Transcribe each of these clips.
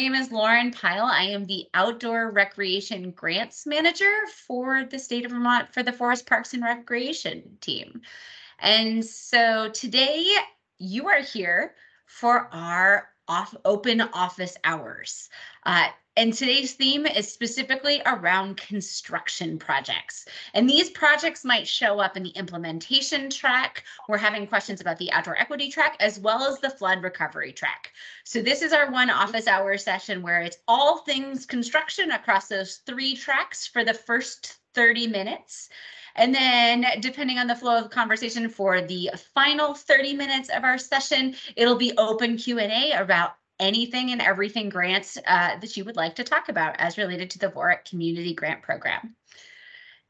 name is Lauren Pyle. I am the Outdoor Recreation Grants Manager for the state of Vermont for the Forest Parks and Recreation team. And so today you are here for our off open office hours. Uh, and today's theme is specifically around construction projects. And these projects might show up in the implementation track. We're having questions about the outdoor equity track as well as the flood recovery track. So this is our one office hour session where it's all things construction across those three tracks for the first 30 minutes. And then depending on the flow of conversation for the final 30 minutes of our session, it'll be open Q&A about anything and everything grants uh, that you would like to talk about as related to the VOREC Community Grant Program.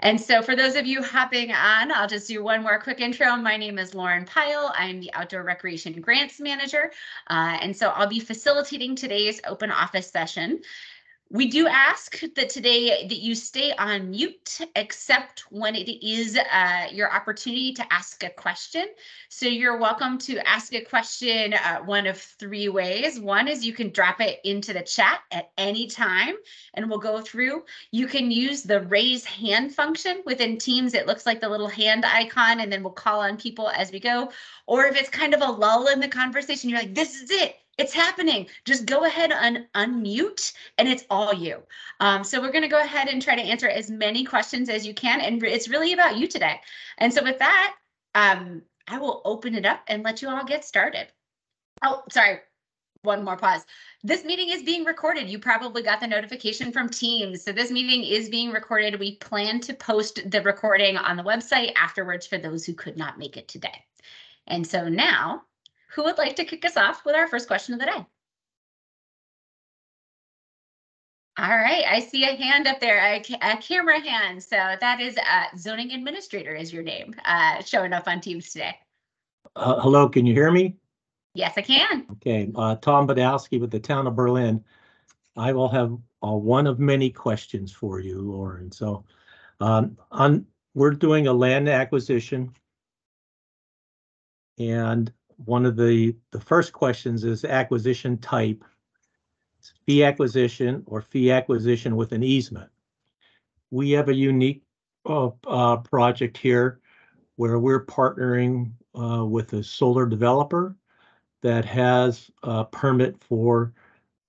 And so for those of you hopping on, I'll just do one more quick intro. My name is Lauren Pyle. I'm the Outdoor Recreation Grants Manager. Uh, and so I'll be facilitating today's open office session. We do ask that today that you stay on mute, except when it is uh, your opportunity to ask a question. So you're welcome to ask a question uh, one of three ways. One is you can drop it into the chat at any time and we'll go through. You can use the raise hand function within Teams. It looks like the little hand icon and then we'll call on people as we go. Or if it's kind of a lull in the conversation, you're like, this is it it's happening. Just go ahead and unmute and it's all you. Um, so we're going to go ahead and try to answer as many questions as you can. And it's really about you today. And so with that, um, I will open it up and let you all get started. Oh, sorry. One more pause. This meeting is being recorded. You probably got the notification from Teams. So this meeting is being recorded. We plan to post the recording on the website afterwards for those who could not make it today. And so now who would like to kick us off with our first question of the day? All right, I see a hand up there, a, a camera hand. So that is uh, zoning administrator is your name uh, showing up on Teams today. Uh, hello, can you hear me? Yes, I can. Okay, uh, Tom Badowski with the town of Berlin. I will have uh, one of many questions for you, Lauren. So um, on, we're doing a land acquisition. And one of the, the first questions is acquisition type. Fee acquisition or fee acquisition with an easement. We have a unique uh, uh, project here where we're partnering uh, with a solar developer that has a permit for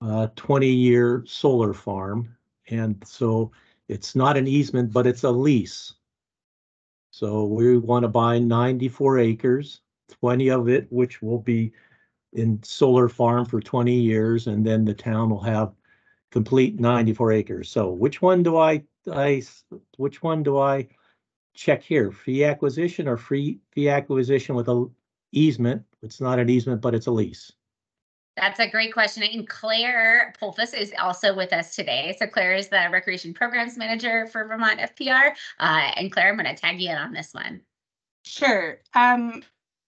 a 20-year solar farm. And so it's not an easement, but it's a lease. So we want to buy 94 acres 20 of it, which will be in solar farm for 20 years, and then the town will have complete 94 acres. So which one do I, I, which one do I check here? Fee acquisition or free fee acquisition with a easement? It's not an easement, but it's a lease. That's a great question. And Claire Polfus is also with us today. So Claire is the Recreation Programs Manager for Vermont FPR. Uh, and Claire, I'm going to tag you in on this one. Sure. Um,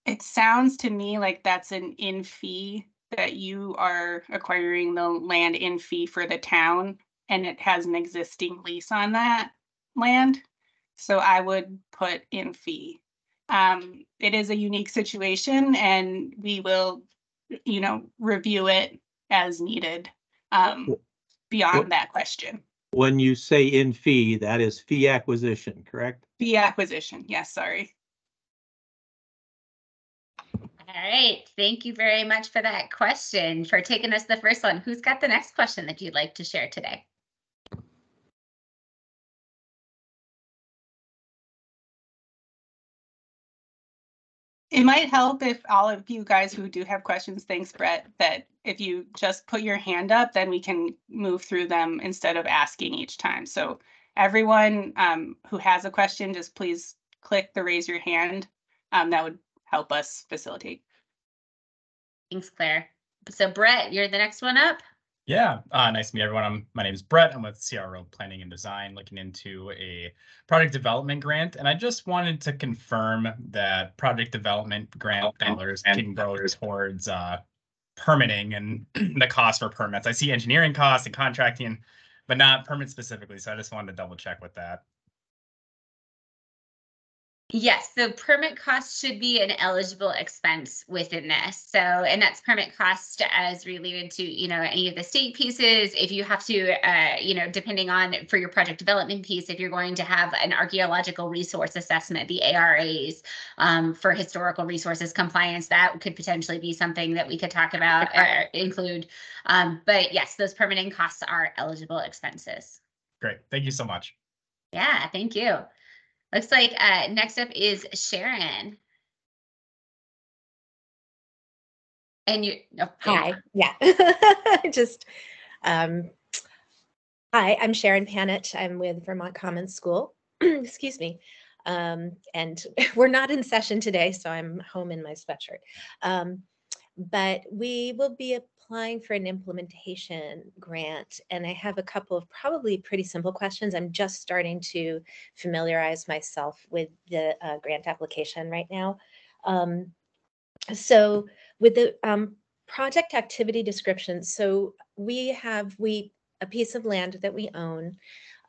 it sounds to me like that's an in fee that you are acquiring the land in fee for the town and it has an existing lease on that land. So I would put in fee. Um, it is a unique situation and we will, you know, review it as needed um, beyond that question. When you say in fee, that is fee acquisition, correct? Fee acquisition, yes, sorry. All right. Thank you very much for that question, for taking us the first one. Who's got the next question that you'd like to share today? It might help if all of you guys who do have questions, thanks Brett, that if you just put your hand up, then we can move through them instead of asking each time. So everyone um, who has a question, just please click the raise your hand. Um, that would help us facilitate. Thanks, Claire. So Brett, you're the next one up. Yeah, uh, nice to meet everyone. I'm, my name is Brett. I'm with CRO Planning and Design, looking into a product development grant. And I just wanted to confirm that project development grant dollars can go towards uh, permitting and the cost for permits. I see engineering costs and contracting, but not permits specifically. So I just wanted to double check with that. Yes, the permit cost should be an eligible expense within this. So, and that's permit cost as related to, you know, any of the state pieces. If you have to, uh, you know, depending on for your project development piece, if you're going to have an archaeological resource assessment, the ARAs um, for historical resources compliance, that could potentially be something that we could talk about or include. Um, but yes, those permitting costs are eligible expenses. Great. Thank you so much. Yeah, thank you. Looks like uh, next up is Sharon. And you, oh, Hi, yeah. Just, um, hi, I'm Sharon Panich. I'm with Vermont Commons School. Excuse me. Um, and we're not in session today, so I'm home in my sweatshirt. Um, but we will be applying for an implementation grant, and I have a couple of probably pretty simple questions. I'm just starting to familiarize myself with the uh, grant application right now. Um, so with the um, project activity description, so we have we a piece of land that we own,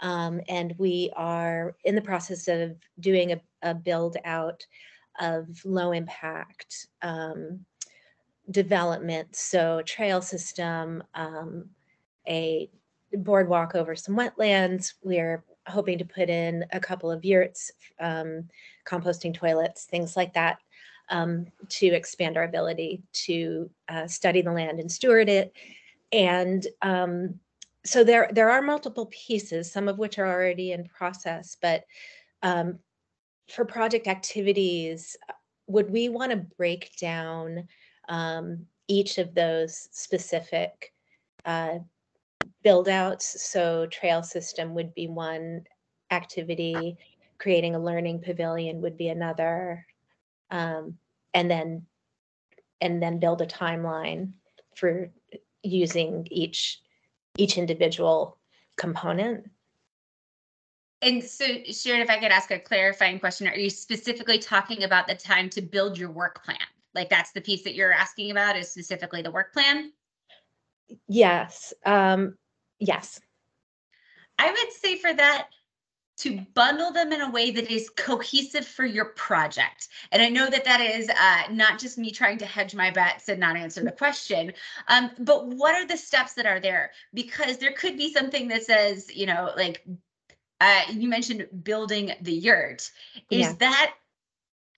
um, and we are in the process of doing a, a build out of low impact um, development. So trail system, um, a boardwalk over some wetlands. We're hoping to put in a couple of yurts, um, composting toilets, things like that um, to expand our ability to uh, study the land and steward it. And um, so there, there are multiple pieces, some of which are already in process, but um, for project activities, would we want to break down um, each of those specific uh, build outs? So trail system would be one activity, creating a learning pavilion would be another, um, and then and then build a timeline for using each each individual component. And so, Sharon, if I could ask a clarifying question, are you specifically talking about the time to build your work plan? Like that's the piece that you're asking about is specifically the work plan? Yes. Um, yes. I would say for that, to bundle them in a way that is cohesive for your project. And I know that that is uh, not just me trying to hedge my bets and not answer the question, um, but what are the steps that are there? Because there could be something that says, you know, like uh, you mentioned building the yurt. Is Yeah. that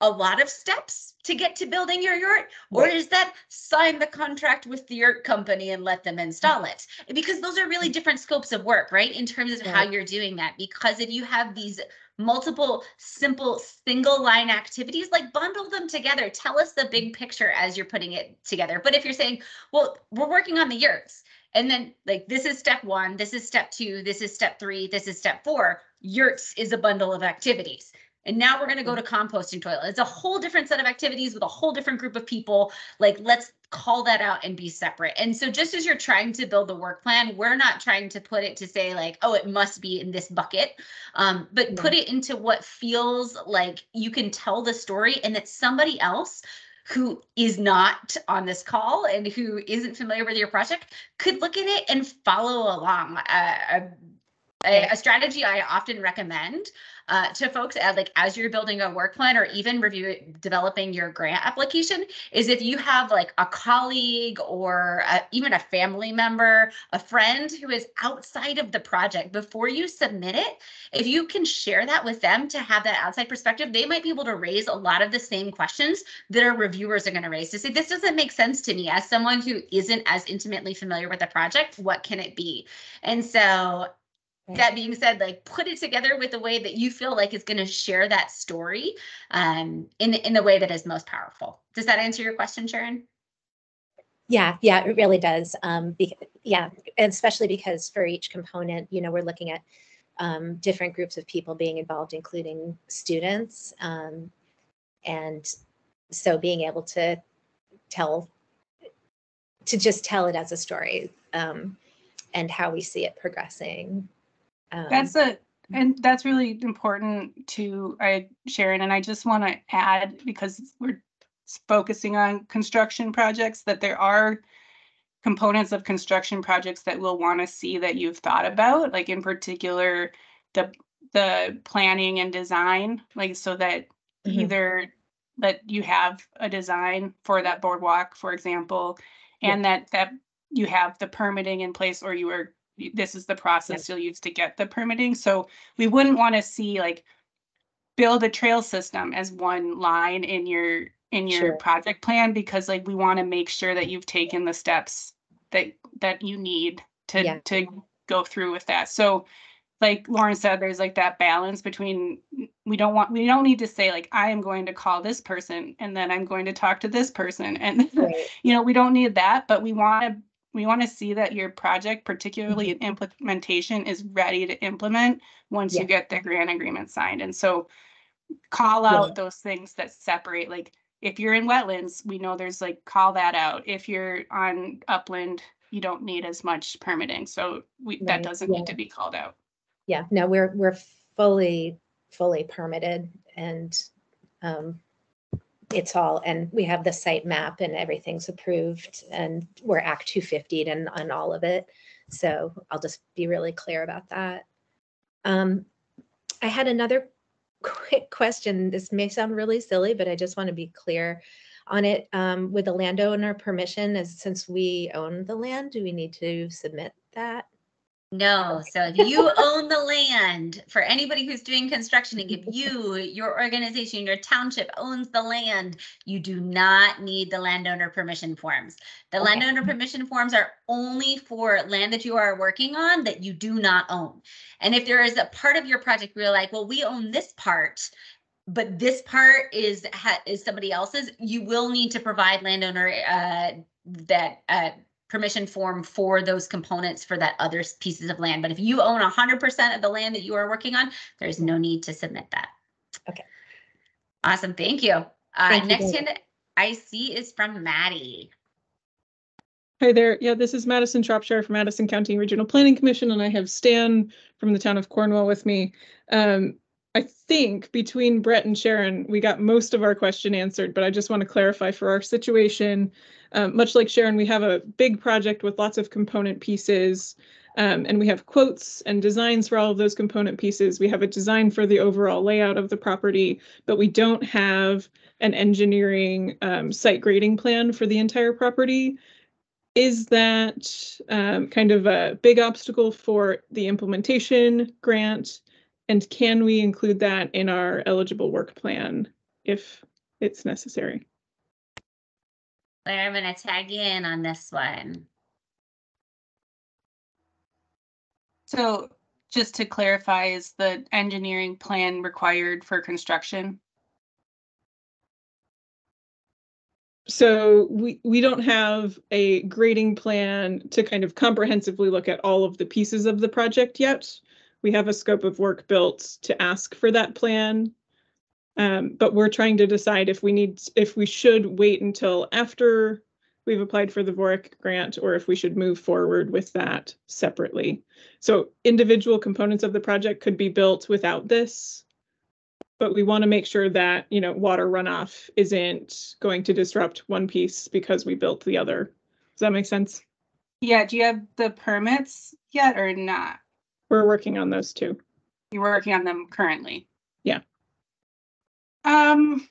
a lot of steps to get to building your yurt? Or is that sign the contract with the yurt company and let them install it? Because those are really mm. different scopes of work, right? In terms of how you're doing that. Because if you have these multiple simple single line activities, like bundle them together. Tell us the big mm. picture as you're putting it together. But if you're saying, well, we're working on the yurts, and then like this is step one, this is step two, this is step three, this is step four. Yurts is a bundle of activities. And now we're going to go to composting toilet. It's a whole different set of activities with a whole different group of people. Like, let's call that out and be separate. And so, just as you're trying to build the work plan, we're not trying to put it to say, like, oh, it must be in this bucket, um, but Yeah. put it into what feels like you can tell the story and that somebody else who is not on this call and who isn't familiar with your project could look at it and follow along. Uh, a, a, strategy I often recommend uh, to folks uh, like as you're building a work plan or even review developing your grant application is if you have like a colleague or a, even a family member a friend who is outside of the project before you submit it if you can share that with them to have that outside perspective they might be able to raise a lot of the same questions that our reviewers are going to raise to say this doesn't make sense to me. As someone who isn't as intimately familiar with the project what can it be? And so Right. that being said like put it together with a way that you feel like is going to share that story um in in the way that is most powerful does that answer your question sharon Yeah, yeah, it really does. Um, be, yeah, and especially because for each component, you know, we're looking at um, different groups of people being involved, including students. Um, and so being able to tell, to just tell it as a story um, and how we see it progressing. Um, That's a, and that's really important to I Sharon, and I just want to add because we're focusing on construction projects that there are components of construction projects that we'll want to see that you've thought about, like in particular the the planning and design, like so that Mhm. either that you have a design for that boardwalk, for example, Yeah. and that that you have the permitting in place or you are this is the process you'll use to get the permitting. So we wouldn't want to see like build a trail system as one line in your in your Sure. project plan because like we want to make sure that you've taken the steps that that you need to Yeah. to go through with that. So like Lauren said, there's like that balance between we don't want we don't need to say like I am going to call this person and then I'm going to talk to this person and Right. you know we don't need that but we want to we want to see that your project particularly in implementation is ready to implement once Yeah. you get the grant agreement signed. And so call Yeah. out those things that separate like if you're in wetlands we know there's like call that out. If you're on upland you don't need as much permitting. So we that doesn't yeah. need to be called out. Yeah, no, we're, we're fully, fully permitted and um, it's all, and we have the site map and everything's approved and we're Act two fifty and on all of it. So I'll just be really clear about that. Um, I had another quick question. This may sound really silly, but I just want to be clear on it. Um, with the landowner permission, as since we own the land, do we need to submit that? No, so if you own the land, for anybody who's doing construction, and if you, your organization, your township owns the land, you do not need the landowner permission forms. The Okay. landowner permission forms are only for land that you are working on that you do not own. And if there is a part of your project where you're like, well, we own this part, but this part is ha- is somebody else's, you will need to provide landowner uh that uh permission form for those components for that other pieces of land. But if you own hundred percent of the land that you are working on, there's no need to submit that. Okay. Awesome, thank you. Uh, Thank you, next David. hand I see is from Maddie. Hi there. Yeah, this is Madison Shropshire from Addison County Regional Planning Commission, and I have Stan from the town of Cornwall with me. Um, I think between Brett and Sharon, we got most of our question answered, but I just want to clarify for our situation. Um, much like Sharon, we have a big project with lots of component pieces. Um, and we have quotes and designs for all of those component pieces. We have a design for the overall layout of the property, but we don't have an engineering um, site grading plan for the entire property. Is that um, kind of a big obstacle for the implementation grant? And can we include that in our eligible work plan if it's necessary? Claire, I'm gonna tag you in on this one. So just to clarify, is the engineering plan required for construction? So we, we don't have a grading plan to kind of comprehensively look at all of the pieces of the project yet. We have a scope of work built to ask for that plan. Um, but we're trying to decide if we need, if we should wait until after we've applied for the VOREC grant or if we should move forward with that separately. So individual components of the project could be built without this. But we want to make sure that, you know, water runoff isn't going to disrupt one piece because we built the other. Does that make sense? Yeah, do you have the permits yet or not? We're working on those too. You're working on them currently? Yeah. Um.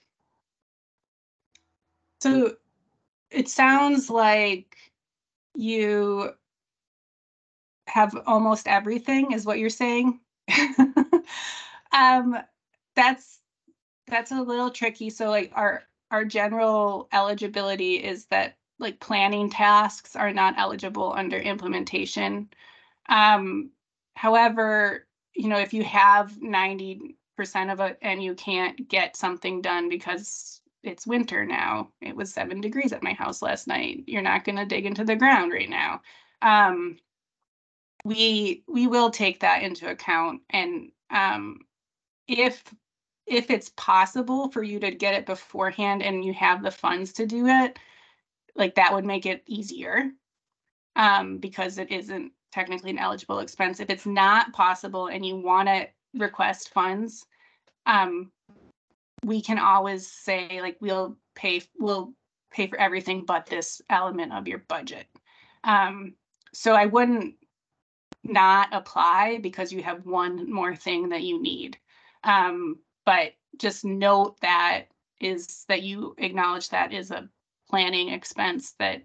So it sounds like you have almost everything is what you're saying. Um, that's, that's a little tricky. So like our, our general eligibility is that like planning tasks are not eligible under implementation. Um, however, you know, if you have ninety percent of it and you can't get something done because it's winter now, it was seven degrees at my house last night, you're not gonna dig into the ground right now. Um, we, we will take that into account and, um, if, if it's possible for you to get it beforehand and you have the funds to do it, like that would make it easier. Um, because it isn't technically an eligible expense. If it's not possible and you want to request funds, um, we can always say like, we'll pay, we'll pay for everything but this element of your budget. Um, so I wouldn't not apply because you have one more thing that you need. Um, but just note that is that you acknowledge that is a planning expense that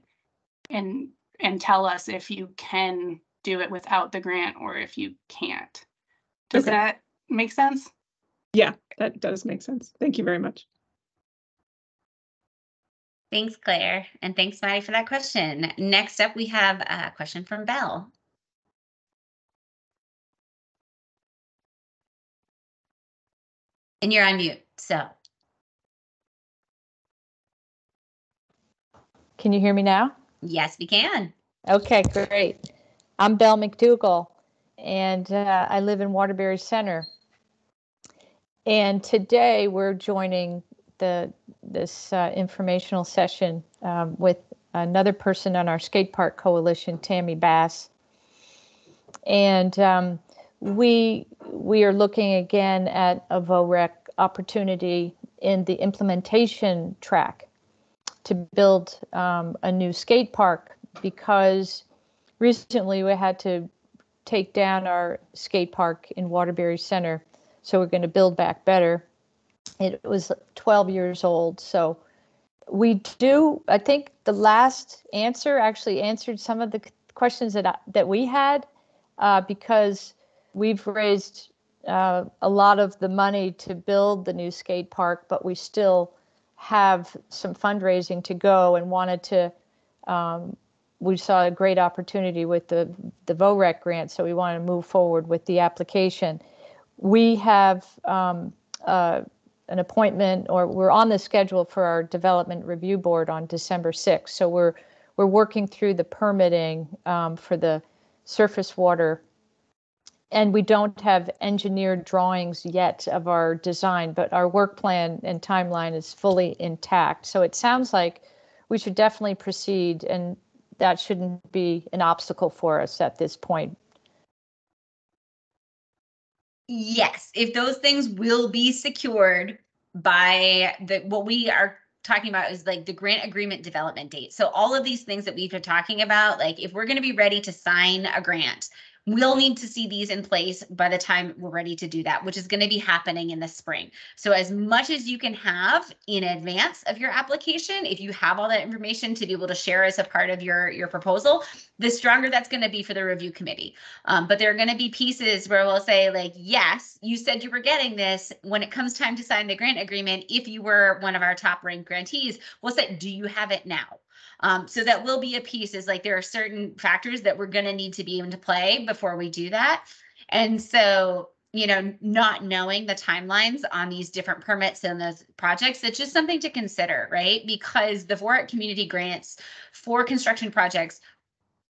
and and tell us if you can do it without the grant or if you can't. Does Okay. that make sense? Yeah, that does make sense. Thank you very much. Thanks, Claire, and thanks, Maddie, for that question. Next up, we have a question from Belle. And you're on mute, so. Can you hear me now? Yes, we can. Okay, great. I'm Belle McDougall, and uh, I live in Waterbury Center. And today we're joining the this uh, informational session um, with another person on our skate park coalition, Tammy Bass. And um, we we are looking again at a VOREC opportunity in the implementation track to build um, a new skate park because recently we had to take down our skate park in Waterbury Center. So we're going to build back better. It was 12 years old. So we do, I think the last answer actually answered some of the questions that, I, that we had uh, because we've raised uh, a lot of the money to build the new skate park, but we still have some fundraising to go and wanted to um, we saw a great opportunity with the the VOREC grant, so we want to move forward with the application. We have um, uh, an appointment, or we're on the schedule for our development review board on December 6th. So we're we're working through the permitting um, for the surface water, and we don't have engineered drawings yet of our design, but our work plan and timeline is fully intact. So it sounds like we should definitely proceed and that shouldn't be an obstacle for us at this point. Yes, if those things will be secured by the, what we are talking about is like the grant agreement development date. So all of these things that we've been talking about, like if we're gonna be ready to sign a grant, we'll need to see these in place by the time we're ready to do that, which is gonna be happening in the spring. So as much as you can have in advance of your application, if you have all that information to be able to share as a part of your, your proposal, the stronger that's gonna be for the review committee. Um, but there are going to be pieces where we'll say, like, yes, you said you were getting this. When it comes time to sign the grant agreement, if you were one of our top ranked grantees, we'll say, do you have it now? Um, so that will be a piece is like there are certain factors that we're going to need to be into play before we do that. And so, you know, not knowing the timelines on these different permits and those projects, it's just something to consider, right? Because the VOREC community grants for construction projects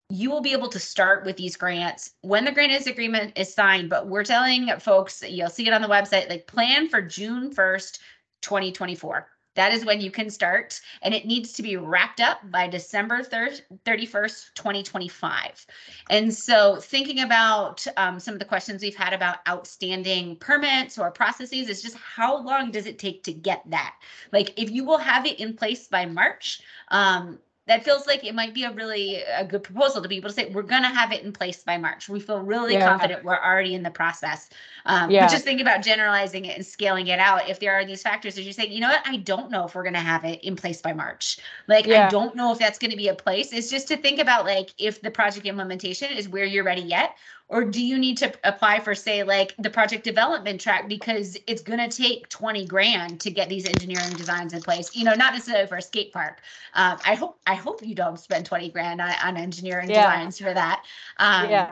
you will be able to start with these grants when the grant is agreement is signed, but we're telling folks, you'll see it on the website, like plan for June 1st, 2024. That is when you can start, and it needs to be wrapped up by December 3rd, 31st, 2025. And so, thinking about um, some of the questions we've had about outstanding permits or processes is just how long does it take to get that? Like, if you will have it in place by March, um, that feels like it might be a really a good proposal to be able to say we're going to have it in place by March. We feel really Yeah. confident we're already in the process. Um, Yeah. But just think about generalizing it and scaling it out. If there are these factors that you say, you know what, I don't know if we're going to have it in place by March. Like I don't know if that's going to be a place. It's just to think about like if the project implementation is where you're ready yet, or do you need to apply for say like the project development track because it's going to take 20 grand to get these engineering designs in place you know not necessarily for a skate park um, i hope i hope you don't spend 20 grand on, on engineering Yeah. designs for that um, Yeah,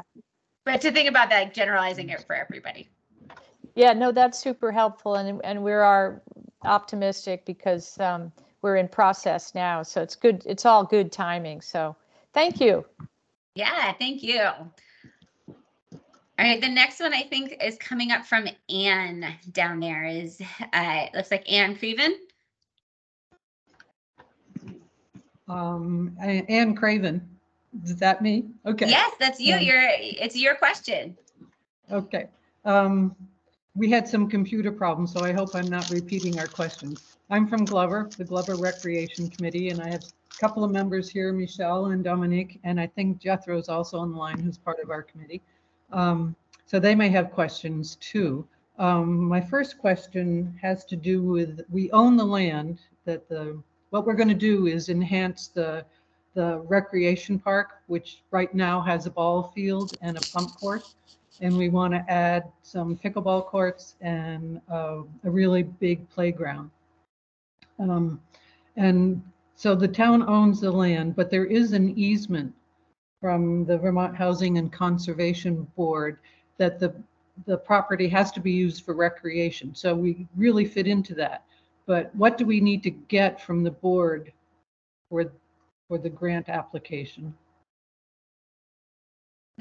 but to think about that generalizing it for everybody yeah, no, that's super helpful and, and we are optimistic because um, we're in process now. So it's good, it's all good timing. So thank you. yeah thank you all right the next one i think is coming up from anne down there is uh it looks like anne Craven. Um, A- Ann Craven, is that me? Okay. yes that's you Um, your it's your question Okay. Um, we had some computer problems, so I hope I'm not repeating our questions. I'm from Glover, the Glover Recreation Committee, and I have a couple of members here, Michelle and Dominique, and I think Jethro's also on the line, who's part of our committee. Um, so they may have questions too. Um, my first question has to do with, we own the land that the, what we're going to do is enhance the, the recreation park, which right now has a ball field and a pump court, And we want to add some pickleball courts and uh, a really big playground. Um, and so the town owns the land, but there is an easement from the Vermont Housing and Conservation Board that the, the property has to be used for recreation. So we really fit into that. But what do we need to get from the board for, for the grant application?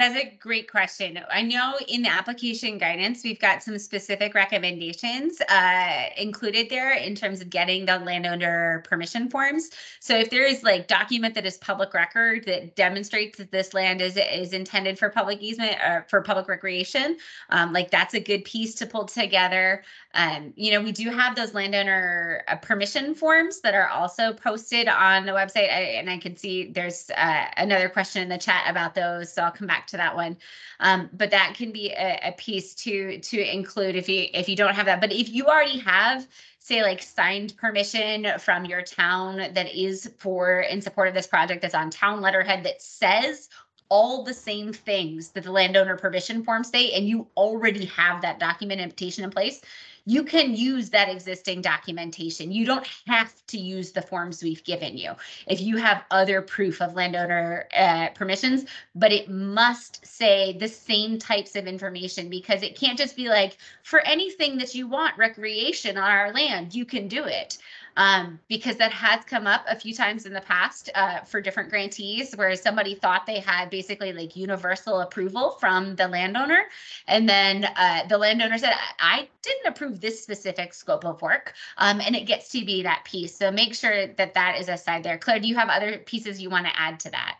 That's a great question. I know in the application guidance, we've got some specific recommendations uh, included there in terms of getting the landowner permission forms. So if there is like document that is public record that demonstrates that this land is is intended for public easement or for public recreation, um, like that's a good piece to pull together. Um, you know, we do have those landowner uh, permission forms that are also posted on the website. I, and I can see there's uh, another question in the chat about those, so I'll come back to that one. Um, but that can be a, a piece to to include if you if you don't have that. But if you already have say like signed permission from your town that is for in support of this project that's on town letterhead that says all the same things that the landowner permission form state and you already have that document invitation in place you can use that existing documentation. You don't have to use the forms we've given you if you have other proof of landowner uh, permissions, but it must say the same types of information because it can't just be like for anything that you want recreation on our land, you can do it um, because that has come up a few times in the past uh, for different grantees where somebody thought they had basically like universal approval from the landowner. And then uh, the landowner said, I didn't approve this specific scope of work. Um, and it gets to be that piece. So make sure that that is aside there. Claire, do you have other pieces you want to add to that?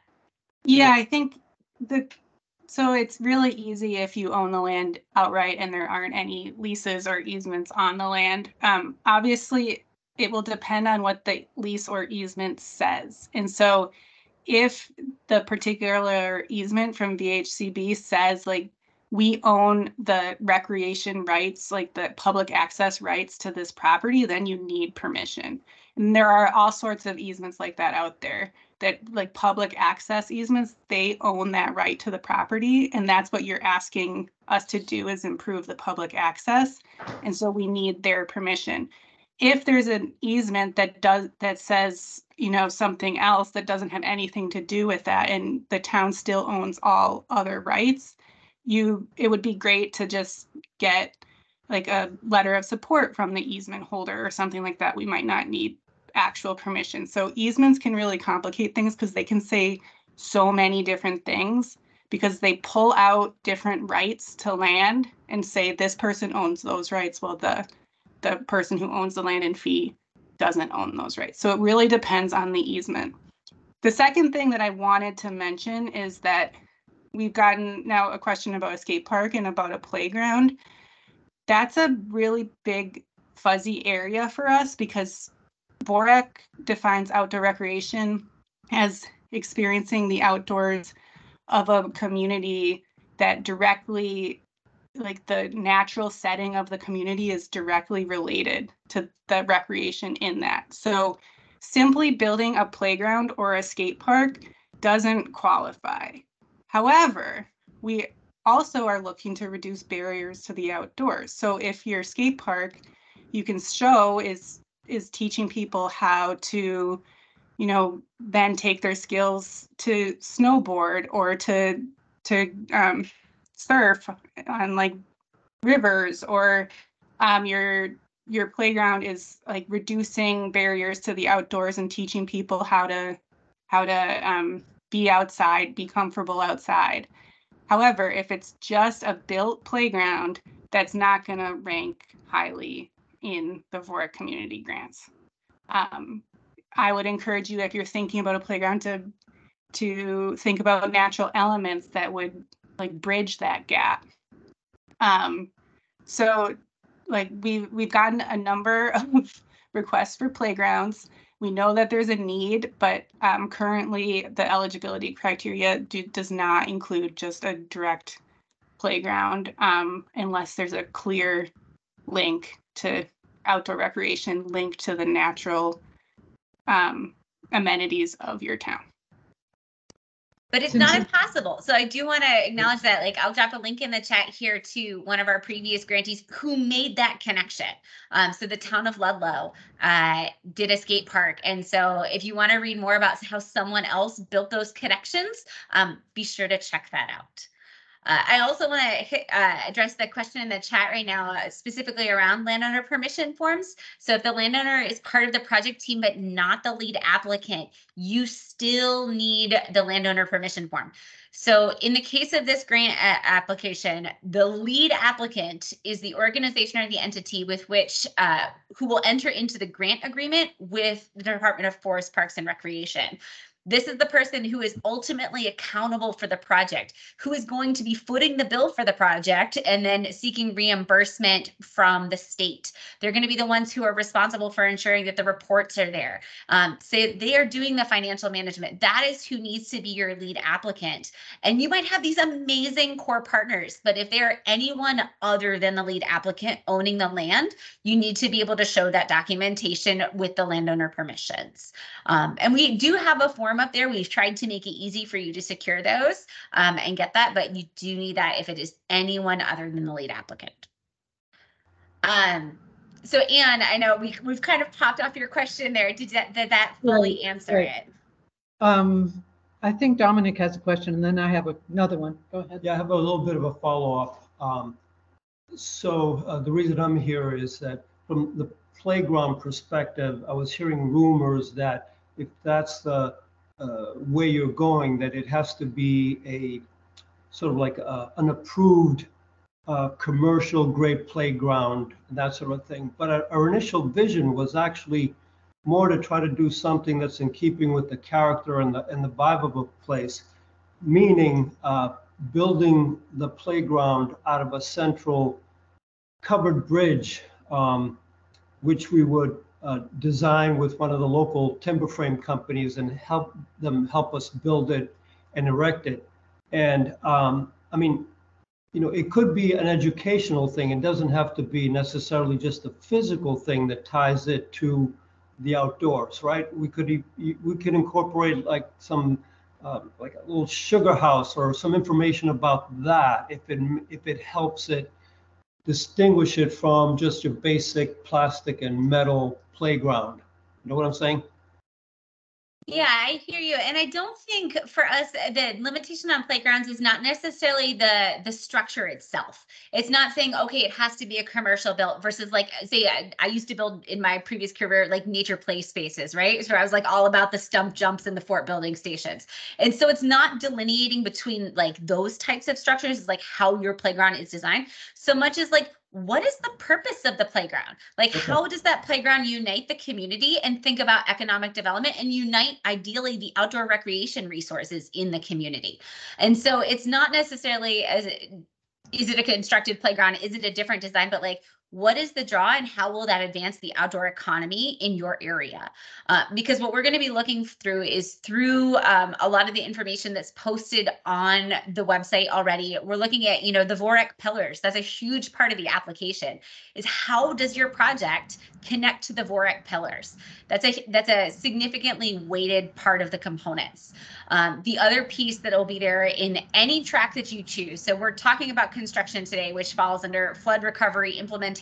Yeah, I think the so it's really easy if you own the land outright and there aren't any leases or easements on the land. Um, obviously, it will depend on what the lease or easement says. And so if the particular easement from VHCB says like we own the recreation rights, like the public access rights to this property, then you need permission. And there are all sorts of easements like that out there that like public access easements, they own that right to the property. And that's what you're asking us to do is improve the public access. And so we need their permission if there's an easement that does that says you know something else that doesn't have anything to do with that and the town still owns all other rights you it would be great to just get like a letter of support from the easement holder or something like that. We might not need actual permission. So easements can really complicate things because they can say so many different things because they pull out different rights to land and say this person owns those rights well the the person who owns the land in fee doesn't own those rights. So it really depends on the easement. The second thing that I wanted to mention is that we've gotten now a question about a skate park and about a playground. That's a really big fuzzy area for us because VOREC defines outdoor recreation as experiencing the outdoors of a community that directly like the natural setting of the community is directly related to the recreation in that. So simply building a playground or a skate park doesn't qualify. However, we also are looking to reduce barriers to the outdoors. So if your skate park you can show is is teaching people how to you know then take their skills to snowboard or to to um, surf on like rivers or um, your your playground is like reducing barriers to the outdoors and teaching people how to how to um, be outside, be comfortable outside. However, if it's just a built playground, that's not going to rank highly in the VOREC community grants. Um, I would encourage you, if you're thinking about a playground, to to think about natural elements that would like bridge that gap. Um, so like we we've gotten a number of requests for playgrounds. We know that there's a need, but um, currently the eligibility criteria do, does not include just a direct playground um, unless there's a clear link to outdoor recreation, link to the natural um, amenities of your town. But it's not impossible. So I do want to acknowledge that. Like, I'll drop a link in the chat here to one of our previous grantees who made that connection. Um, so the town of Ludlow uh, did a skate park, and so if you want to read more about how someone else built those connections, um, be sure to check that out. Uh, I also want to uh, address the question in the chat right now, uh, specifically around landowner permission forms. So if the landowner is part of the project team but not the lead applicant, you still need the landowner permission form. So in the case of this grant application, the lead applicant is the organization or the entity with which uh, who will enter into the grant agreement with the Department of Forest Parks and Recreation. This is the person who is ultimately accountable for the project, who is going to be footing the bill for the project and then seeking reimbursement from the state. They're going to be the ones who are responsible for ensuring that the reports are there. Um, so they are doing the financial management. That is who needs to be your lead applicant. And you might have these amazing core partners, but if they are anyone other than the lead applicant owning the land, you need to be able to show that documentation with the landowner permissions. Um, and we do have a form up there. We've tried to make it easy for you to secure those um, and get that, but you do need that if it is anyone other than the lead applicant. Um, so Anne, I know we, we've kind of popped off your question there. Did that, did that fully answer right. it? Um, I think Dominic has a question and then I have another one. Go ahead. Yeah, I have a little bit of a follow-up. Um, So uh, the reason I'm here is that from the playground perspective, I was hearing rumors that if that's the uh, way you're going, that it has to be a sort of like a- an approved uh, commercial grade playground, that sort of thing. But our- our initial vision was actually more to try to do something that's in keeping with the character and the, and the vibe of a place meaning uh, building the playground out of a central covered bridge, um, which we would uh, design with one of the local timber frame companies and help them help us build it and erect it. And um, I mean, you know, it could be an educational thing. It doesn't have to be necessarily just a physical thing that ties it to the outdoors, right? We could we could incorporate like some uh, like a little sugar house or some information about that if it if it helps it distinguish it from just your basic plastic and metal playground. You know what I'm saying? Yeah, I hear you. And I don't think for us the limitation on playgrounds is not necessarily the the structure itself. It's not saying okay, it has to be a commercial built versus like say I, I used to build in my previous career like nature play spaces, right? So I was like all about the stump jumps and the fort building stations. And so it's not delineating between like those types of structures, it's like how your playground is designed, so much as like what is the purpose of the playground? Like, Okay. how does that playground unite the community and think about economic development and unite ideally the outdoor recreation resources in the community? And so it's not necessarily as is it a constructed playground? Is it a different design? But like, what is the draw and how will that advance the outdoor economy in your area? Uh, because what we're going to be looking through is through um, a lot of the information that's posted on the website already. We're looking at, you know, the VOREC pillars. That's a huge part of the application. Is how does your project connect to the VOREC pillars? That's a that's a significantly weighted part of the components. Um, the other piece that will be there in any track that you choose. So we're talking about construction today, which falls under flood recovery, implementation,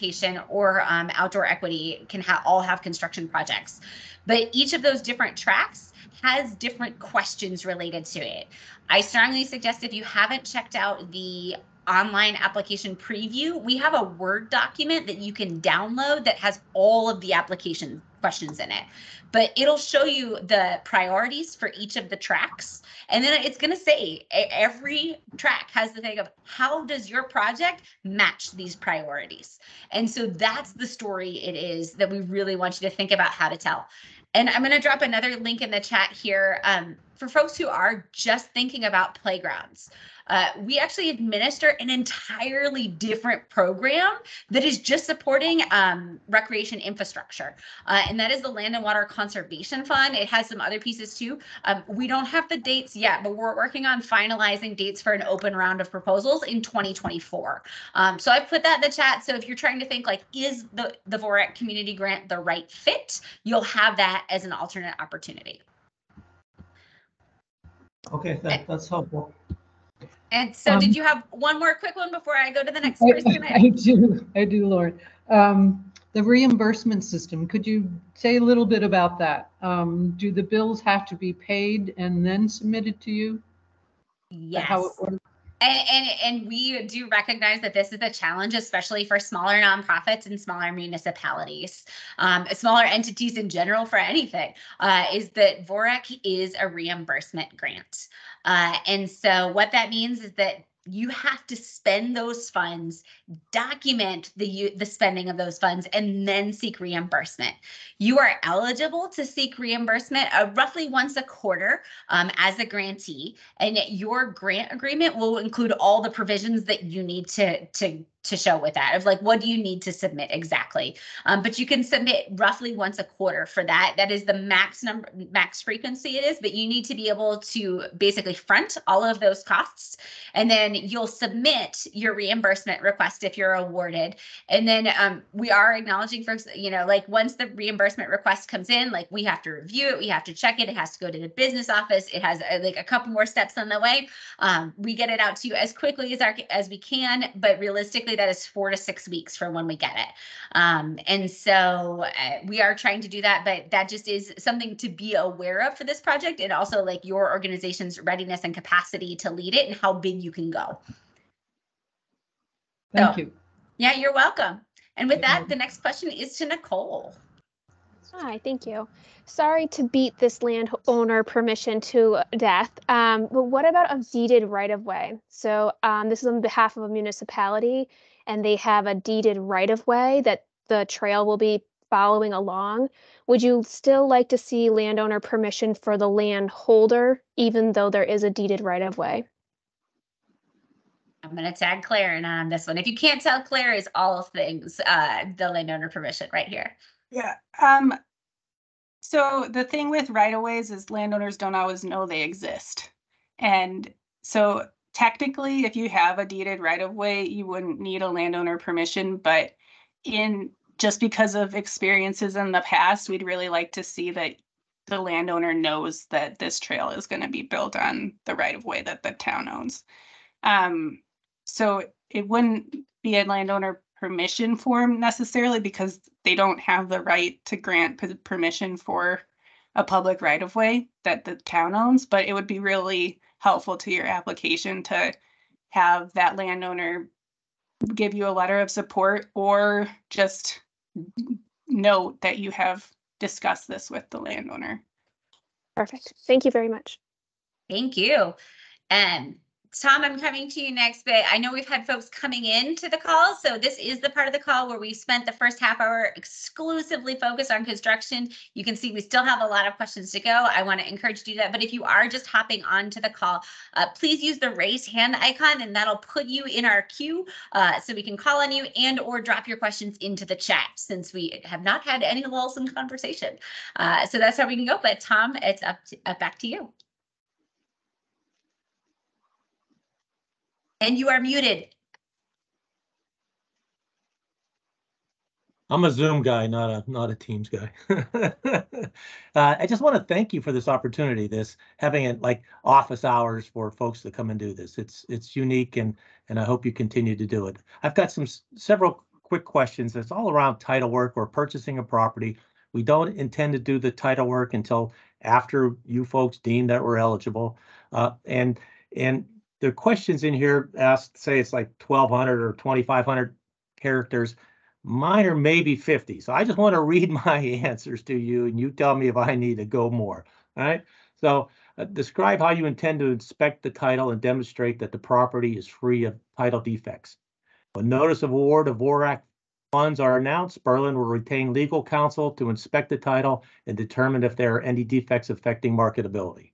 or um, outdoor equity can ha- all have construction projects. But each of those different tracks has different questions related to it. I strongly suggest if you haven't checked out the online application preview, we have a Word document that you can download that has all of the application questions in it. But it'll show you the priorities for each of the tracks. And then it's going to say every track has the thing of how does your project match these priorities? And so that's the story it is that we really want you to think about how to tell. And I'm going to drop another link in the chat here. Um, for folks who are just thinking about playgrounds, uh, we actually administer an entirely different program that is just supporting um, recreation infrastructure. Uh, and that is the Land and Water Conservation Fund. It has some other pieces too. Um, we don't have the dates yet, but we're working on finalizing dates for an open round of proposals in 2024. Um, so I put that in the chat. So if you're trying to think like, is the, the VOREC community grant the right fit, you'll have that as an alternate opportunity. Okay, that, that's helpful. And so Um, did you have one more quick one before I go to the next I person? I do, I do, Lauren. Um, The reimbursement system, could you say a little bit about that? Um, Do the bills have to be paid and then submitted to you? That how it Yes. works? And, and, and we do recognize that this is a challenge, especially for smaller nonprofits and smaller municipalities, um, smaller entities in general for anything, uh, is that VOREC is a reimbursement grant. Uh, and so what that means is that you have to spend those funds, document the the spending of those funds, and then seek reimbursement. You are eligible to seek reimbursement uh, roughly once a quarter um, as a grantee, and your grant agreement will include all the provisions that you need to to to show with that of like what do you need to submit exactly? Um, but you can submit roughly once a quarter for that. That is the max number max frequency it is but you need to be able to basically front all of those costs and then you'll submit your reimbursement request if you're awarded. And then um, we are acknowledging folks you know like once the reimbursement request comes in like we have to review it we have to check it it has to go to the business office it has uh, like a couple more steps on the way. Um, we get it out to you as quickly as our, as we can but realistically that is four to six weeks from when we get it. Um, and so uh, we are trying to do that but that just is something to be aware of for this project and also like your organization's readiness and capacity to lead it and how big you can go. Thank So- you. yeah you're welcome. And with that the next question is to nicole Hi, thank you. Sorry to beat this landowner permission to death, um, but what about a deeded right of way? So um, this is on behalf of a municipality, and they have a deeded right of way that the trail will be following along. Would you still like to see landowner permission for the landholder, even though there is a deeded right of way? i'm going to tag claire in on this one if you can't tell claire is all things uh, the landowner permission right here Yeah, um, so the thing with right of ways is landowners don't always know they exist. And so technically, if you have a deeded right of way, you wouldn't need a landowner permission, but in, just because of experiences in the past, we'd really like to see that the landowner knows that this trail is gonna be built on the right of way that the town owns. Um, so it wouldn't be a landowner permission form necessarily because they don't have the right to grant p- permission for a public right of way that the town owns, but it would be really helpful to your application to have that landowner give you a letter of support or just note that you have discussed this with the landowner. Perfect. Thank you very much. Thank you. Um, Tom, I'm coming to you next, but I know we've had folks coming in to the call. So this is the part of the call where we spent the first half hour exclusively focused on construction. You can see we still have a lot of questions to go. I want to encourage you to do that. But if you are just hopping onto the call, uh, please use the raise hand icon and that'll put you in our queue uh, so we can call on you and or drop your questions into the chat since we have not had any lulls in conversation. Uh, so that's how we can go. But Tom, it's up, to, up back to you. And you are muted. I'm a Zoom guy, not a not a Teams guy. uh, I just want to thank you for this opportunity. This having it like office hours for folks to come and do this. It's it's unique, and and I hope you continue to do it. I've got some several quick questions. It's all around title work or purchasing a property. We don't intend to do the title work until after you folks deem that we're eligible. Uh, and and the questions in here ask, say it's like 1,200 or 2,500 characters. Mine are maybe 50. So I just want to read my answers to you and you tell me if I need to go more. All right. So uh, describe how you intend to inspect the title and demonstrate that the property is free of title defects. When notice of award of VOREC funds are announced, Berlin will retain legal counsel to inspect the title and determine if there are any defects affecting marketability.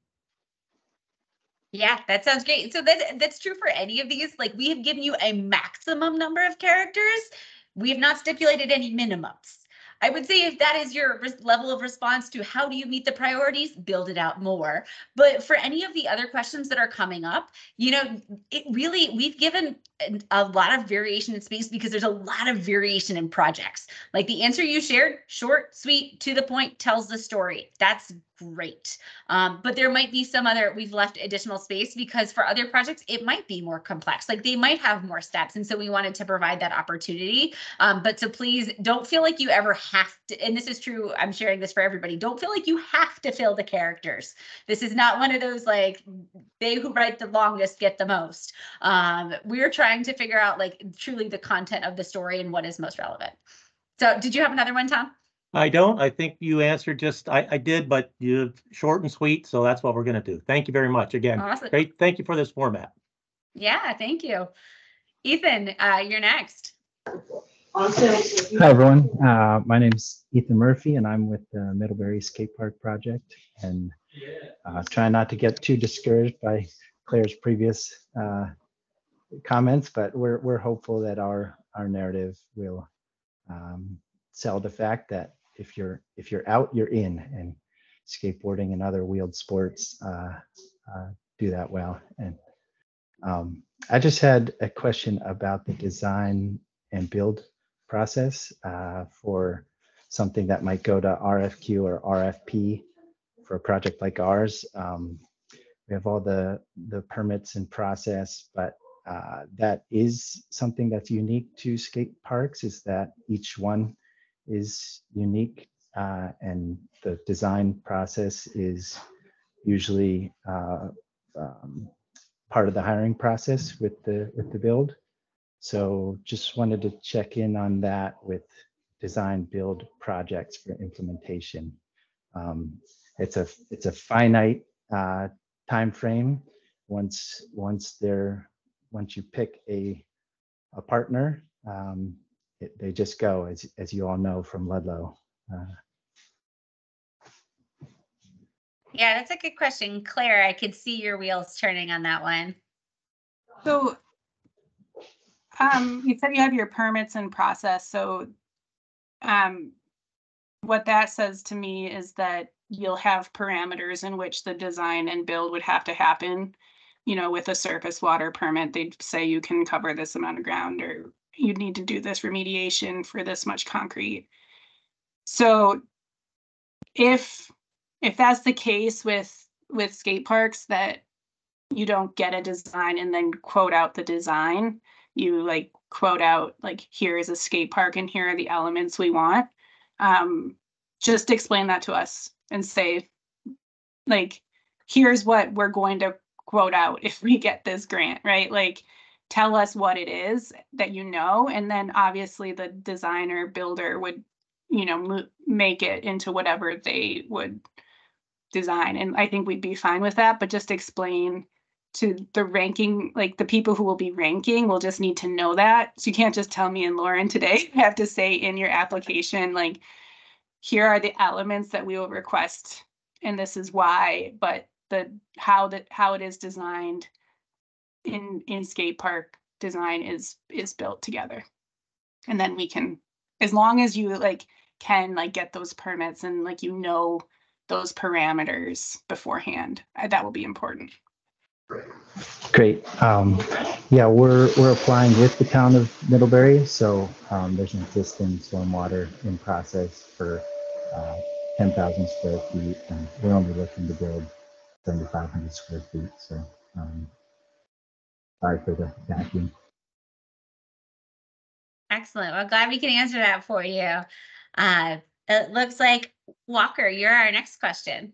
Yeah, that sounds great. So that that's true for any of these. Like we have given you a maximum number of characters. We have not stipulated any minimums. I would say if that is your level of response to how do you meet the priorities, build it out more. But for any of the other questions that are coming up, you know, it really, we've given a- a lot of variation in space because there's a lot of variation in projects. Like the answer you shared, short, sweet, to the point, tells the story. That's great. Um, but there might be some other, we've left additional space because for other projects, it might be more complex. Like they might have more steps. And so we wanted to provide that opportunity. Um, but so please don't feel like you ever have to, and this is true, I'm sharing this for everybody. Don't feel like you have to fill the characters. This is not one of those like they who write the longest get the most. Um, we're trying to figure out like truly the content of the story and what is most relevant. So did you have another one, Tom? I don't. I think you answered just, I, I did, but you short and sweet, so that's what we're gonna do. Thank you very much. Again, Awesome. great. Thank you for this format. Yeah, thank you. Ethan, uh, you're next. Hi, everyone. Uh, my name's Ethan Murphy, and I'm with the Middlebury Skate Park Project. And uh, trying not to get too discouraged by Claire's previous uh, comments, but we're we're hopeful that our our narrative will um, sell the fact that if you're if you're out, you're in, and skateboarding and other wheeled sports uh, uh, do that well. And um, I just had a question about the design and build process uh, for something that might go to RFQ or RFP for a project like ours. Um, we have all the the permits and process, but uh, that is something that's unique to skate parks. Is that each one is unique, uh, and the design process is usually uh, um, part of the hiring process with the with the build. So just wanted to check in on that with design build projects for implementation. Um, it's a it's a finite uh, time frame. Once once they're once you pick a a partner, um, it, they just go as as you all know from Ludlow. Uh, Yeah, that's a good question. Claire, I could see your wheels turning on that one. So um, you said you have your permits in process, so um, what that says to me is that you'll have parameters in which the design and build would have to happen. You know, with a surface water permit, they'd say you can cover this amount of ground or you'd need to do this remediation for this much concrete. So if if that's the case with with skate parks that you don't get a design and then quote out the design you like quote out like here is a skate park and here are the elements we want um just explain that to us and say like here's what we're going to quote out if we get this grant right like tell us what it is that you know and then obviously the designer builder would you know mo- make it into whatever they would design and i think we'd be fine with that but just explain to the ranking like the people who will be ranking will just need to know that. So you can't just tell me and lauren today you have to say in your application like here are the elements that we will request and this is why but the how that how it is designed in in skate park design is is built together and then we can as long as you like can like get those permits and like you know those parameters beforehand uh, that will be important Great. Um, yeah, we're, we're applying with the town of Middlebury. So um, there's an existing stormwater in process for uh, 10,000 square feet. And we're only looking to build 7,500 square feet. So um, sorry for the vacuum. Excellent. Well, glad we can answer that for you. Uh, it looks like Walker, you're our next question.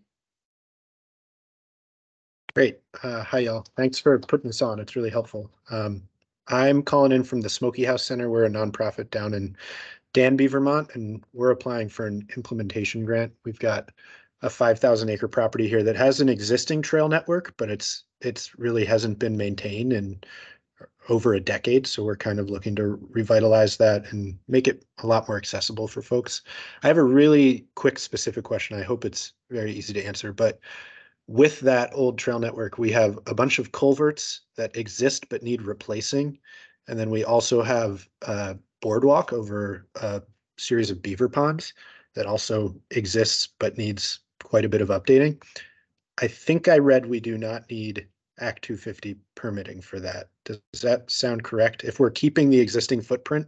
Great. Uh, hi, y'all. Thanks for putting this on. It's really helpful. Um, I'm calling in from the Smokey House Center. We're a nonprofit down in Danby, Vermont, and we're applying for an implementation grant. We've got a 5,000 acre property here that has an existing trail network, but it's it's really hasn't been maintained in over a decade. So we're kind of looking to revitalize that and make it a lot more accessible for folks. I have a really quick, specific question. I hope it's very easy to answer, but with that old trail network, we have a bunch of culverts that exist but need replacing. And then we also have a boardwalk over a series of beaver ponds that also exists but needs quite a bit of updating. I think I read we do not need Act two fifty permitting for that. Does that sound correct? If we're keeping the existing footprint?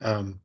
Um,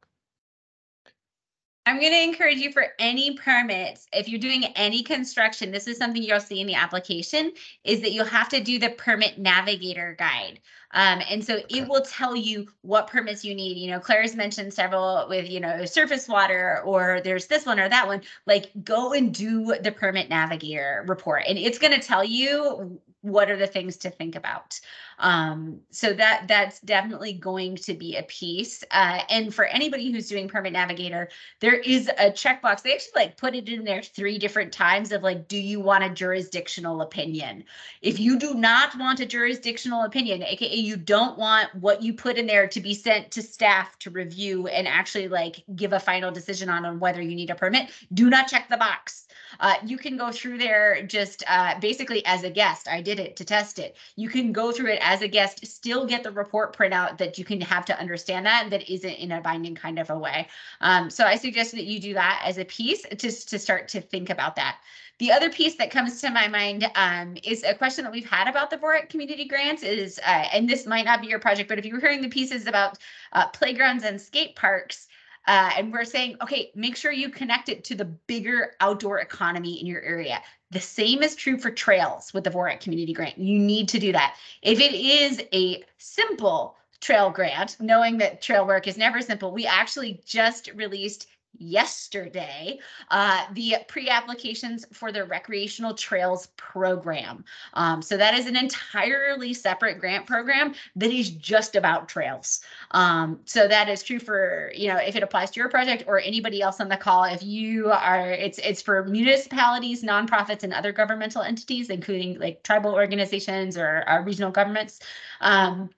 I'm going to encourage you for any permits, if you're doing any construction, this is something you'll see in the application, is that you'll have to do the permit navigator guide. Um, and so it will tell you what permits you need. You know, Claire's mentioned several with, you know, surface water or there's this one or that one. Like go and do the permit navigator report and it's going to tell you what are the things to think about. Um, so that that's definitely going to be a piece. Uh, and for anybody who's doing permit navigator, there is a checkbox. They actually like put it in there three different times of like, do you want a jurisdictional opinion? If you do not want a jurisdictional opinion, aka you don't want what you put in there to be sent to staff to review and actually like give a final decision on, on whether you need a permit, do not check the box. Uh, you can go through there just uh, basically as a guest. I did it to test it. You can go through it as a guest, still get the report printout that you can have to understand that that isn't in a binding kind of a way. Um, so I suggest that you do that as a piece just to start to think about that. The other piece that comes to my mind um, is a question that we've had about the VOREC community grants is, uh, and this might not be your project, but if you were hearing the pieces about uh, playgrounds and skate parks, uh, and we're saying, okay, make sure you connect it to the bigger outdoor economy in your area. The same is true for trails with the VOREC community grant. You need to do that. If it is a simple trail grant, knowing that trail work is never simple, we actually just released yesterday uh, the pre-applications for the recreational trails program. Um, so that is an entirely separate grant program that is just about trails. Um, so that is true for, you know, if it applies to your project or anybody else on the call, if you are, it's, it's for municipalities, nonprofits and other governmental entities, including like tribal organizations or, or regional governments. Um,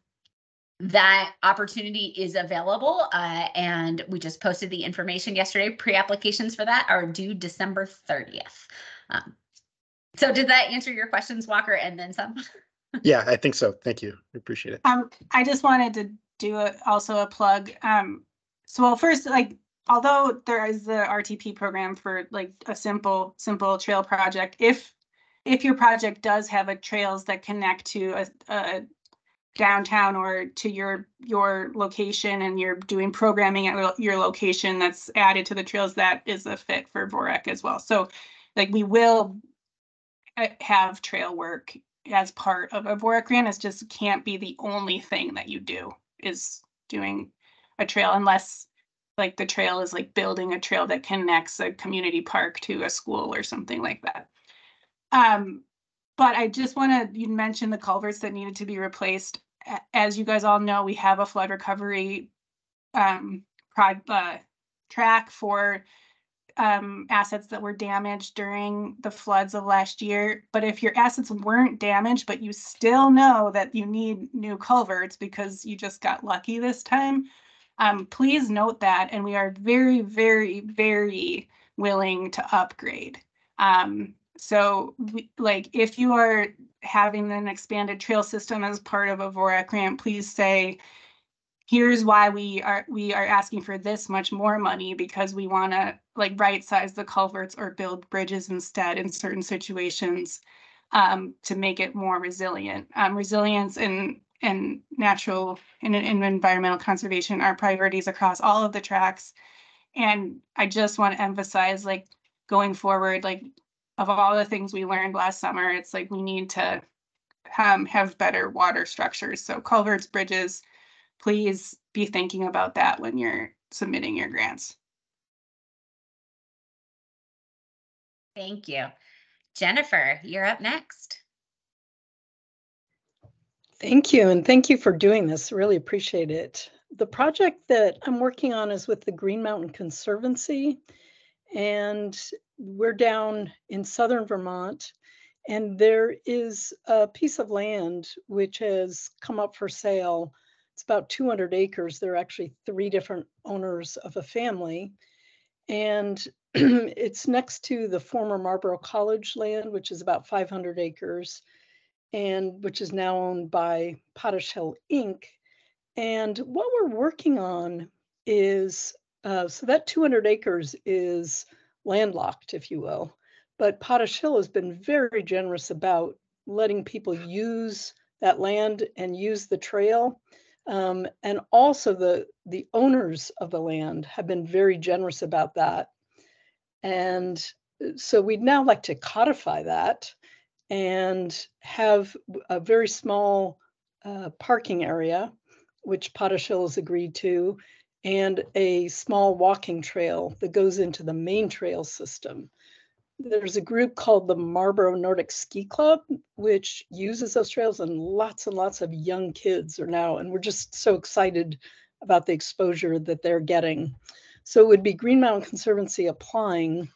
that opportunity is available uh, and we just posted the information yesterday pre-applications for that are due december 30th um, so did that answer your questions walker and then some yeah, I think so. Thank you. I appreciate it. Um, I just wanted to do a, also a plug. Um, so well, first, like, although there is the RTP program for like a simple, simple trail project, if if your project does have a trails that connect to a, a downtown or to your your location and you're doing programming at your location that's added to the trails, that is a fit for VOREC as well. So like we will uh, have trail work as part of a VOREC grant. It just can't be the only thing that you do is doing a trail unless like the trail is like building a trail that connects a community park to a school or something like that. Um, but I just want to, you mentioned the culverts that needed to be replaced. As you guys all know, we have a flood recovery um, uh, track for um, assets that were damaged during the floods of last year. But if your assets weren't damaged, but you still know that you need new culverts because you just got lucky this time, um, please note that. And we are very, very, very willing to upgrade. Um, so we, like, if you are having an expanded trail system as part of a VOREC grant, please say, here's why we are we are asking for this much more money because we want to like right size the culverts or build bridges instead in certain situations um, to make it more resilient. Um, resilience and and natural and, and environmental conservation are priorities across all of the tracks. And I just want to emphasize like going forward, like of all the things we learned last summer, it's like we need to um, have better water structures. So culverts, bridges, please be thinking about that when you're submitting your grants. thank you jennifer you're up next Thank you, and thank you for doing this. Really appreciate it. The project that I'm working on is with the Green Mountain Conservancy, and we're down in southern Vermont. And there is a piece of land which has come up for sale. It's about 200 acres. There are actually three different owners of a family. And it's next to the former Marlboro College land, which is about 500 acres, and which is now owned by Potash Hill Inc. And what we're working on is uh, so that 200 acres is landlocked, if you will. But Potash Hill has been very generous about letting people use that land and use the trail. Um, and also the the owners of the land have been very generous about that. And uh, so we'd now like to codify that and have a very small uh, parking area, which Potash Hill has agreed to, and a small walking trail that goes into the main trail system there's a group called the Marlboro Nordic Ski Club, which uses those trails, and lots and lots of young kids are now, and we're just so excited about the exposure that they're getting. So it would be Green Mountain Conservancy applying.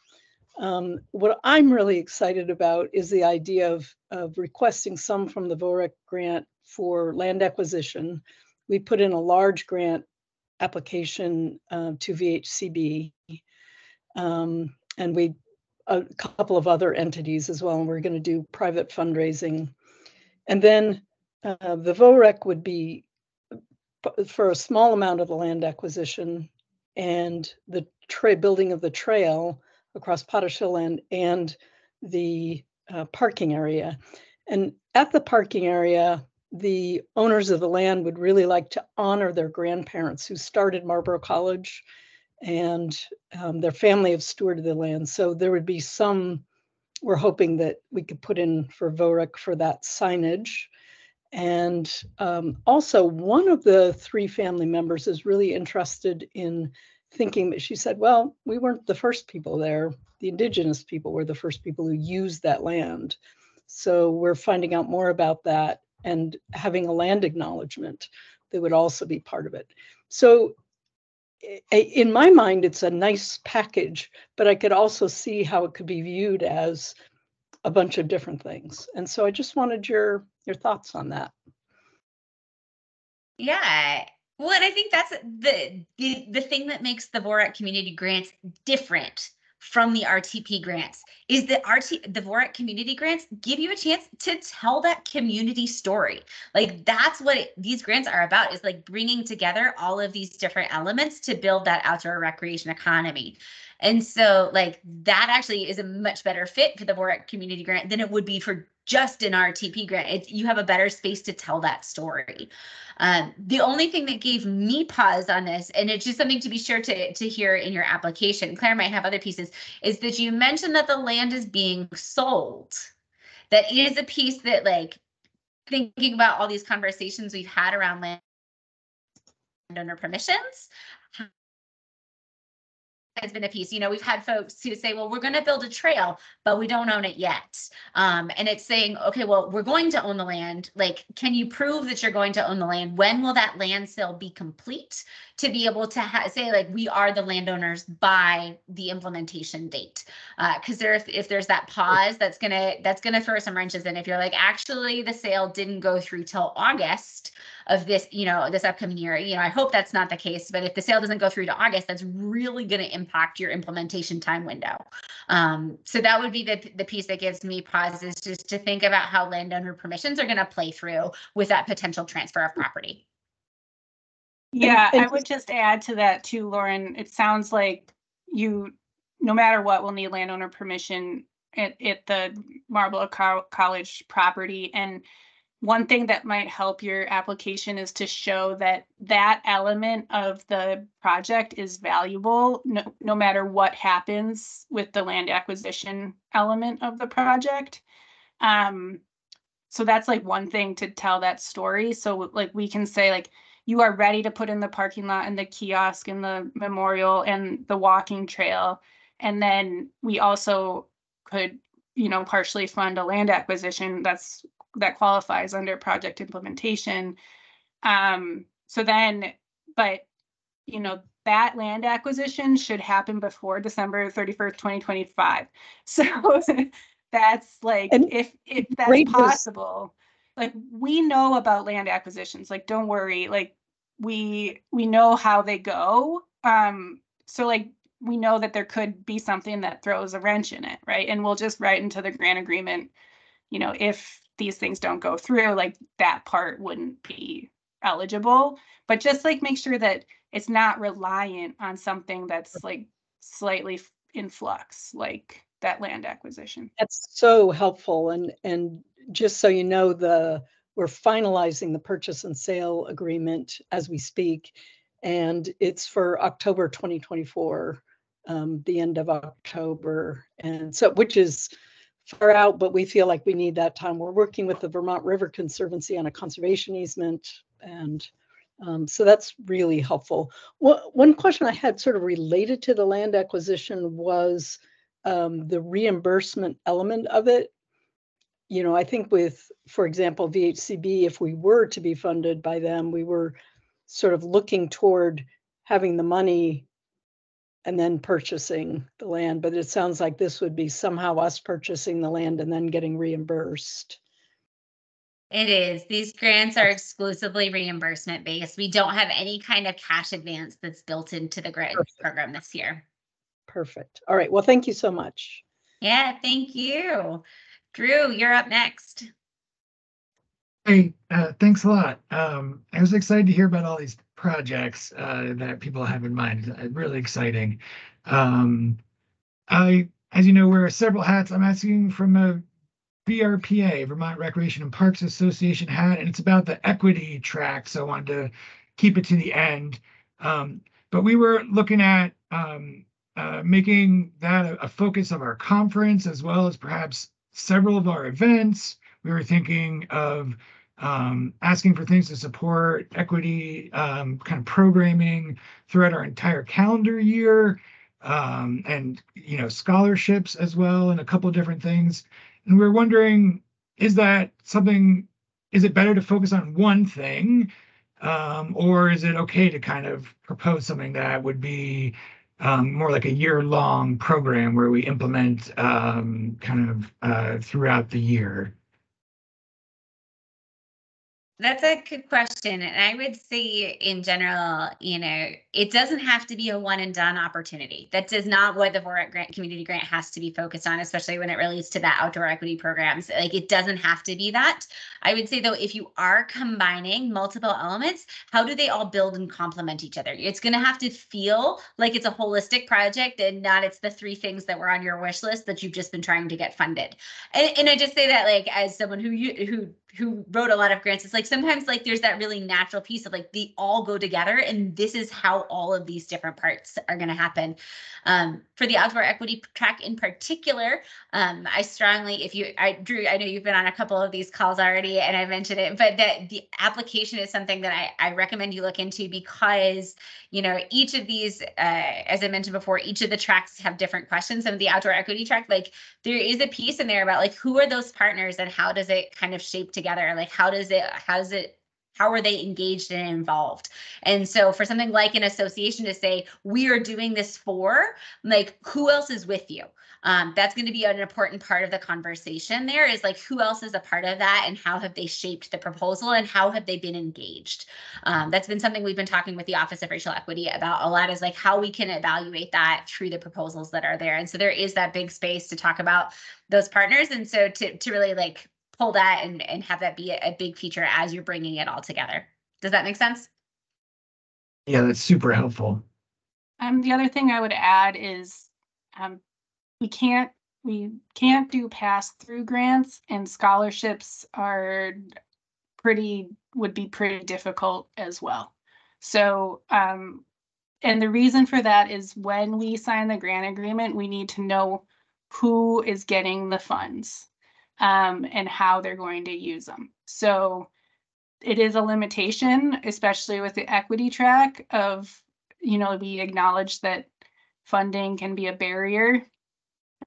Um, what I'm really excited about is the idea of, of requesting some from the VOREC grant for land acquisition. We put in a large grant application uh, to VHCB. Um, and we a couple of other entities as well, and we're going to do private fundraising. And then uh, the VOREC would be for a small amount of the land acquisition and the tra- building of the trail across Potash Hill and the uh, parking area. And at the parking area, the owners of the land would really like to honor their grandparents who started Marlboro College and um, their family have stewarded the land. So there would be some, we're hoping that we could put in for VOREC for that signage. And um, also, one of the three family members is really interested in thinking that she said, well, we weren't the first people there. The indigenous people were the first people who used that land. So we're finding out more about that and having a land acknowledgement that would also be part of it. So in my mind, it's a nice package, but I could also see how it could be viewed as a bunch of different things. And so I just wanted your your thoughts on that. Yeah. Well, and I think that's the the the thing that makes the VOREC community grants different from the RTP grants is that RT the VOREC community grants give you a chance to tell that community story. Like that's what it, these grants are about is like bringing together all of these different elements to build that outdoor recreation economy. And so like that actually is a much better fit for the VOREC community grant than it would be for just an RTP grant. It, you have a better space to tell that story. Um, the only thing that gave me pause on this, and it's just something to be sure to, to hear in your application, Claire might have other pieces, is that you mentioned that the land is being sold. That is a piece that, like, thinking about all these conversations we've had around land landowner permissions, has been a piece. You know, we've had folks who say, well, we're going to build a trail, but we don't own it yet. Um, and it's saying, okay, well, we're going to own the land. Like, can you prove that you're going to own the land? When will that land sale be complete to be able to ha- say, like, we are the landowners by the implementation date? Because uh, there, if, if there's that pause, that's gonna that's gonna throw some wrenches in. If you're like, actually, the sale didn't go through till August of this, you know, this upcoming year. You know, I hope that's not the case, but if the sale doesn't go through to August, that's really going to impact your implementation time window. Um, so that would be the, the piece that gives me pause is just to think about how landowner permissions are going to play through with that potential transfer of property. Yeah, I would just add to that too, Lauren. It sounds like you, no matter what, will need landowner permission at, at the Marlboro Co- College property. And one thing that might help your application is to show that that element of the project is valuable no, no matter what happens with the land acquisition element of the project. Um, so that's like one thing to tell that story. So like we can say like you are ready to put in the parking lot and the kiosk and the memorial and the walking trail. And then we also could you know partially fund a land acquisition. That's that qualifies under project implementation. Um, so then, but you know, that land acquisition should happen before December 31st, 2025. So that's like and if if that's possible, like we know about land acquisitions. Like, don't worry, like we we know how they go. Um, so like we know that there could be something that throws a wrench in it, right? And we'll just write into the grant agreement, you know, if these things don't go through, like that part wouldn't be eligible. But just like make sure that it's not reliant on something that's like slightly in flux, like that land acquisition. That's so helpful and, and just so you know, the, we're finalizing the purchase and sale agreement as we speak. And it's for October 2024, um, the end of October. And so, which is far out, but we feel like we need that time. We're working with the Vermont River Conservancy on a conservation easement. And um, so that's really helpful. One, one question I had sort of related to the land acquisition was um, the reimbursement element of it. You know, I think with, for example, VHCB, if we were to be funded by them, we were sort of looking toward having the money and then purchasing the land, but it sounds like this would be somehow us purchasing the land and then getting reimbursed. It is. These grants are exclusively reimbursement based. We don't have any kind of cash advance that's built into the grant Perfect. program this year. Perfect. All right. Well, thank you so much. Yeah, thank you. Drew, you're up next. Hey, uh, thanks a lot. Um, I was excited to hear about all these projects uh, that people have in mind. Uh, really exciting. Um, I, as you know, wear several hats. I'm asking from a VRPA, Vermont Recreation and Parks Association hat, and it's about the equity track. So I wanted to keep it to the end. Um, but we were looking at um, uh, making that a, a focus of our conference as well as perhaps several of our events. We were thinking of um, asking for things to support equity um, kind of programming throughout our entire calendar year um, and you know scholarships as well and a couple of different things. And we are wondering is that something is it better to focus on one thing um, or is it okay to kind of propose something that would be um, more like a year-long program where we implement um, kind of uh, throughout the year That's a good question. And I would say, in general, you know, it doesn't have to be a one and done opportunity. That is not what the VOREC grant community grant has to be focused on, especially when it relates to the outdoor equity programs. Like, it doesn't have to be that. I would say, though, if you are combining multiple elements, how do they all build and complement each other? It's going to have to feel like it's a holistic project and not it's the three things that were on your wish list that you've just been trying to get funded. And, and I just say that, like, as someone who you who who wrote a lot of grants it's like sometimes like there's that really natural piece of like they all go together and this is how all of these different parts are going to happen. Um, for the outdoor equity track in particular um, i strongly if you i drew i know you've been on a couple of these calls already and i mentioned it but that the application is something that i, I recommend you look into because you know each of these uh, as i mentioned before each of the tracks have different questions of the outdoor equity track. Like there is a piece in there about like who are those partners and how does it kind of shape together? Like how does it how does it how are they engaged and involved? And so for something like an association to say we are doing this for like who else is with you? Um, that's going to be an important part of the conversation there is like who else is a part of that and how have they shaped the proposal and how have they been engaged? Um, that's been something we've been talking with the office of racial equity about a lot is like how we can evaluate that through the proposals that are there. And so there is that big space to talk about those partners. And so to, to really like pull that and, and have that be a, a big feature as you're bringing it all together. Does that make sense? Yeah, that's super helpful. Um, the other thing I would add is um, we can't we can't do pass through grants and scholarships are pretty would be pretty difficult as well. So um, and the reason for that is when we sign the grant agreement, we need to know who is getting the funds um, and how they're going to use them. So it is a limitation, especially with the equity track of, you know, we acknowledge that funding can be a barrier.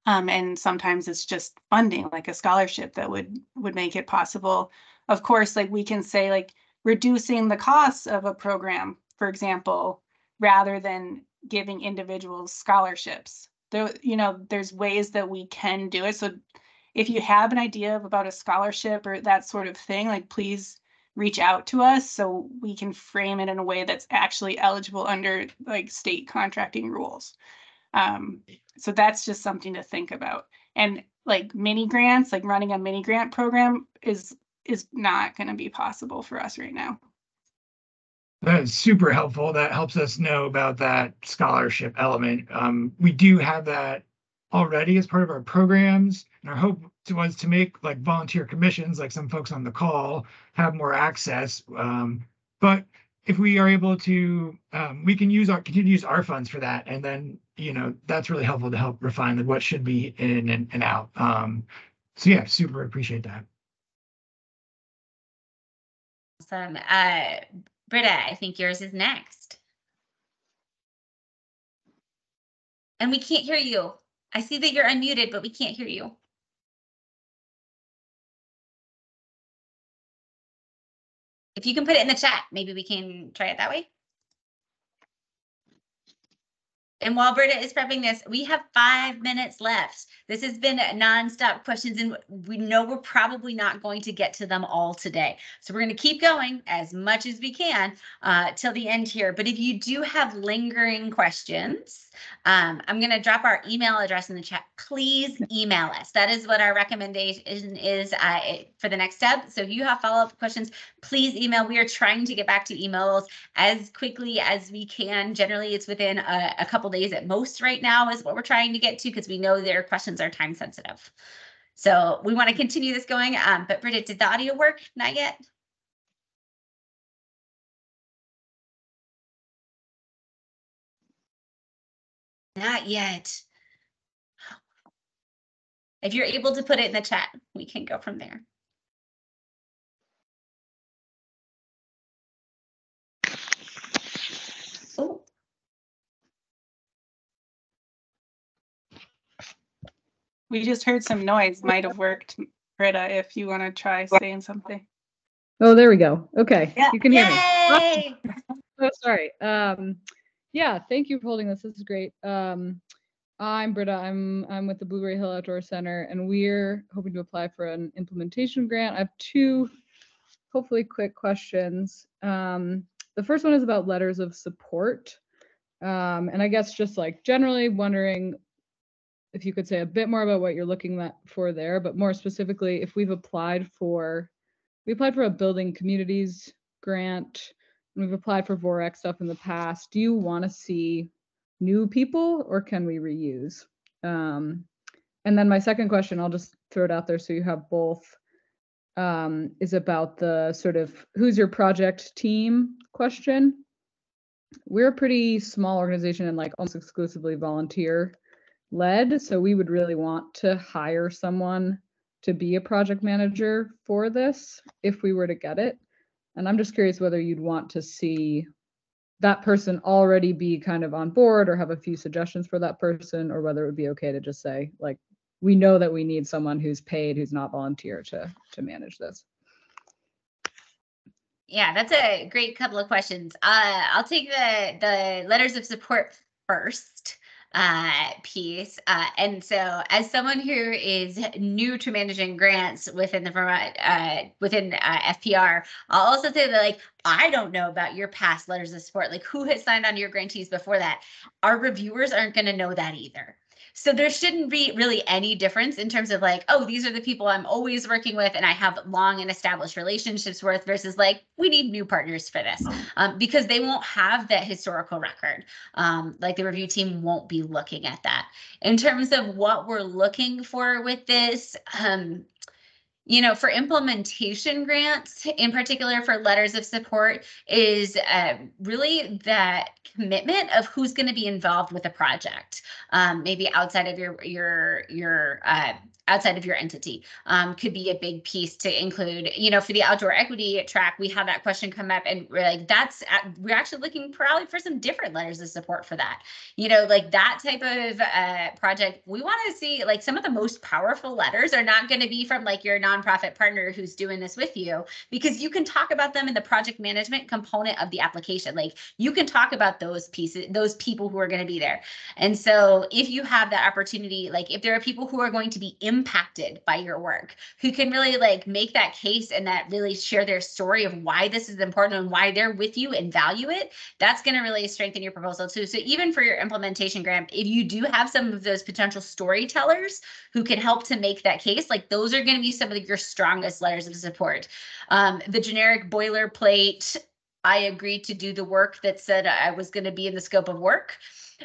Um, and sometimes it's just funding, like a scholarship that would would make it possible. Of course, like we can say like reducing the costs of a program, for example, rather than giving individuals scholarships. There, you know, there's ways that we can do it. So if you have an idea of about a scholarship or that sort of thing, like please reach out to us so we can frame it in a way that's actually eligible under like state contracting rules. Um, so that's just something to think about. And like mini grants, like running a mini grant program is is not going to be possible for us right now. That is super helpful. That helps us know about that scholarship element. Um, we do have that already as part of our programs, and our hope was to make like volunteer commissions, like some folks on the call, have more access. Um, but if we are able to, um, we can use our continue to use our funds for that, and then you know that's really helpful to help refine like, what should be in and, and out. Um, so yeah, super appreciate that. Awesome. Uh, Britta, I think yours is next. And we can't hear you. I see that you're unmuted, but we can't hear you. If you can put it in the chat, maybe we can try it that way. And while Britta is prepping this, we have five minutes left. This has been nonstop questions, and we know we're probably not going to get to them all today. So we're going to keep going as much as we can uh, till the end here. But if you do have lingering questions, um, I'm going to drop our email address in the chat. Please email us. That is what our recommendation is uh, for the next step. So if you have follow-up questions, please email. We are trying to get back to emails as quickly as we can. Generally, it's within a, a couple days at most right now is what we're trying to get to because we know their questions are time sensitive. So we want to continue this going. Um, but Britta, did the audio work? Not yet? Not yet. If you're able to put it in the chat, we can go from there. We just heard some noise. Might have worked, Britta, if you want to try saying something. Oh, there we go. Okay, Yeah. you can hear Yay! me. Oh, sorry. Um, yeah, thank you for holding this. This is great. Um, I'm Britta. I'm I'm with the Blueberry Hill Outdoor Center, and we're hoping to apply for an implementation grant. I have two, hopefully, quick questions. Um, the first one is about letters of support, um, and I guess just like generally wondering if you could say a bit more about what you're looking for there, but more specifically, if we've applied for, we applied for a building communities grant, and we've applied for Vorex stuff in the past. Do you want to see new people or can we reuse? Um, and then my second question, I'll just throw it out there so you have both, um, is about the sort of who's your project team question. We're a pretty small organization and like almost exclusively volunteer led. So we would really want to hire someone to be a project manager for this if we were to get it. And I'm just curious whether you'd want to see that person already be kind of on board or have a few suggestions for that person, or whether it would be okay to just say, like, we know that we need someone who's paid, who's not volunteer to to manage this. Yeah, that's a great couple of questions. Uh, I'll take the the letters of support first uh, piece. Uh, and so, as someone who is new to managing grants within the Vermont, uh, within uh, FPR, I'll also say that like I don't know about your past letters of support. Like who has signed on to your grantees before that? Our reviewers aren't going to know that either. So there shouldn't be really any difference in terms of like, oh, these are the people I'm always working with and I have long and established relationships with versus like, we need new partners for this um, because they won't have that historical record. Um, like the review team won't be looking at that. In terms of what we're looking for with this, um, you know, for implementation grants, in particular for letters of support, is uh, really that commitment of who's going to be involved with a project, um, maybe outside of your your your uh, outside of your entity um, could be a big piece to include. You know, for the outdoor equity track, we had that question come up, and we're like, that's we're actually looking probably for some different letters of support for that. You know, like that type of uh, project, we want to see like some of the most powerful letters are not going to be from like your nonprofit partner who's doing this with you because you can talk about them in the project management component of the application. Like you can talk about those pieces, those people who are going to be there. And so if you have that opportunity, like if there are people who are going to be impacted by your work, who can really like make that case and that really share their story of why this is important and why they're with you and value it, that's going to really strengthen your proposal too. So even for your implementation grant, if you do have some of those potential storytellers who can help to make that case, like those are going to be some of your strongest letters of support. Um, the generic boilerplate, I agreed to do the work that said I was going to be in the scope of work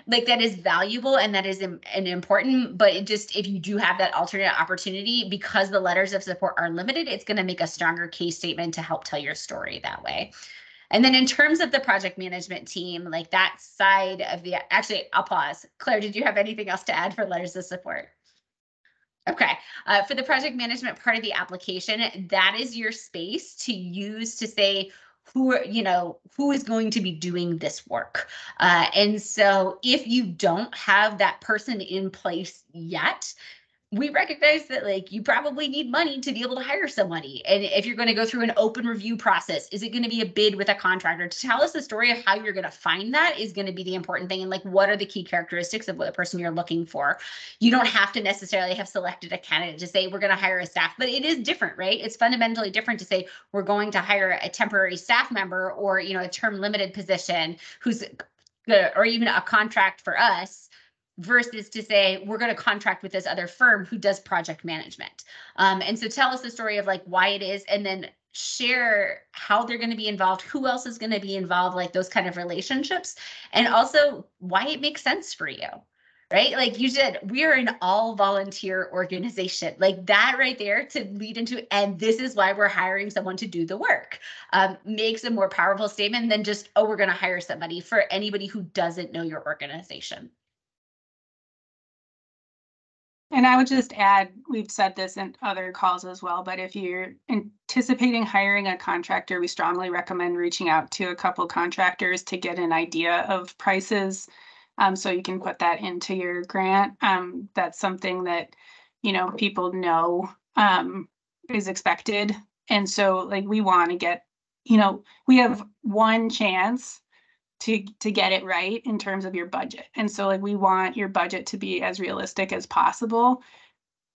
like that is valuable and that is an important but it just if you do have that alternate opportunity because the letters of support are limited it's going to make a stronger case statement to help tell your story that way. And then in terms of the project management team like that side of the actually i'll pause. Claire did you have anything else to add for letters of support? Okay, uh, for the project management part of the application, that is your space to use to say, who are you know who is going to be doing this work? Uh, and so if you don't have that person in place yet we recognize that like you probably need money to be able to hire somebody. And if you're going to go through an open review process is it going to be a bid with a contractor? To tell us the story of how you're going to find that is going to be the important thing and like what are the key characteristics of what the person you're looking for? You don't have to necessarily have selected a candidate to say we're going to hire a staff but it is different right? It's fundamentally different to say we're going to hire a temporary staff member or you know a term limited position who's or even a contract for us versus to say we're going to contract with this other firm who does project management. Um, and so tell us the story of like why it is and then share how they're going to be involved who else is going to be involved like those kind of relationships and also why it makes sense for you right? Like you said we are an all volunteer organization. Like that right there to lead into and this is why we're hiring someone to do the work um, makes a more powerful statement than just oh we're going to hire somebody for anybody who doesn't know your organization And I would just add, we've said this in other calls as well, but if you're anticipating hiring a contractor, we strongly recommend reaching out to a couple contractors to get an idea of prices. Um, so you can put that into your grant. Um, that's something that, you know, people know um, is expected. And so like we want to get, you know, we have one chance to to get it right in terms of your budget. And so like we want your budget to be as realistic as possible.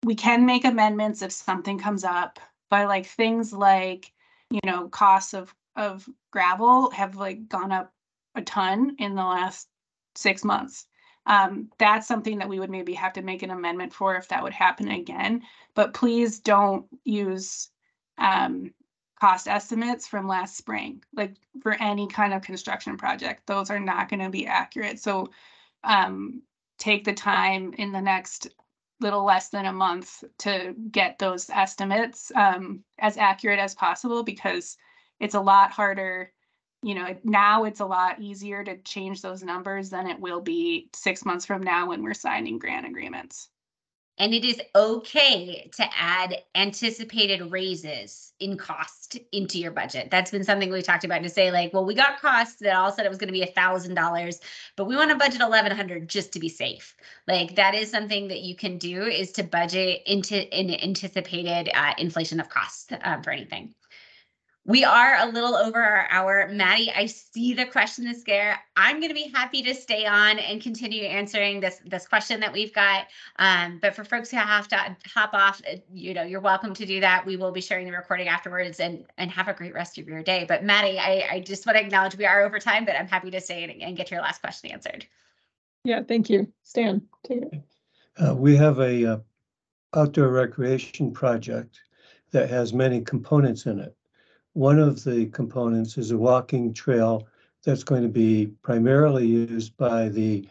We can make amendments if something comes up, but like things like, you know, costs of of gravel have like gone up a ton in the last 6 months. Um, that's something that we would maybe have to make an amendment for if that would happen again. But please don't use um, cost estimates from last spring, like for any kind of construction project. Those are not going to be accurate. So um, take the time in the next little less than a month to get those estimates um, as accurate as possible because it's a lot harder. You know, now it's a lot easier to change those numbers than it will be six months from now when we're signing grant agreements. And it is okay to add anticipated raises in cost into your budget. That's been something we talked about to say, like, well, we got costs that all said it was going to be a thousand dollars, but we want to budget eleven hundred just to be safe. Like that is something that you can do is to budget into an anticipated uh, inflation of costs uh, for anything. We are a little over our hour. Maddie, I see the question is scare. I'm going to be happy to stay on and continue answering this this question that we've got. Um, but for folks who have to hop off, uh, you know, you're welcome to do that. We will be sharing the recording afterwards and and have a great rest of your day. But Maddie, I, I just want to acknowledge we are over time, but I'm happy to stay and, and get your last question answered. Yeah, thank you. Stan, take it. Uh, we have a uh, outdoor recreation project that has many components in it. One of the components is a walking trail that's going to be primarily used by the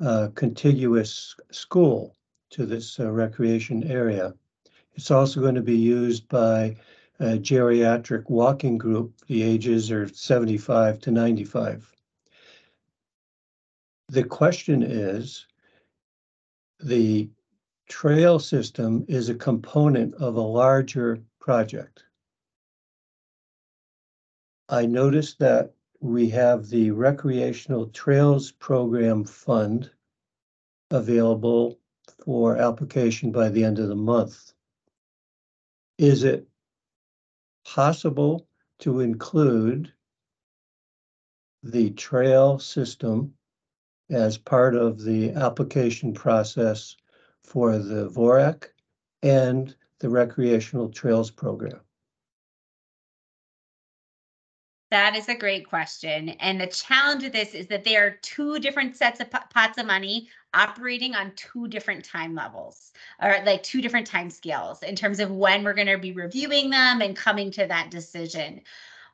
uh, contiguous school to this uh, recreation area. It's also going to be used by a geriatric walking group. The ages are 75 to 95. The question is, the trail system is a component of a larger project. I noticed that we have the Recreational Trails Program Fund available for application by the end of the month. Is it possible to include the trail system as part of the application process for the VOREC and the recreational trails program? That is a great question. And the challenge with this is that they are two different sets of po- pots of money operating on two different time levels or like two different time scales in terms of when we're going to be reviewing them and coming to that decision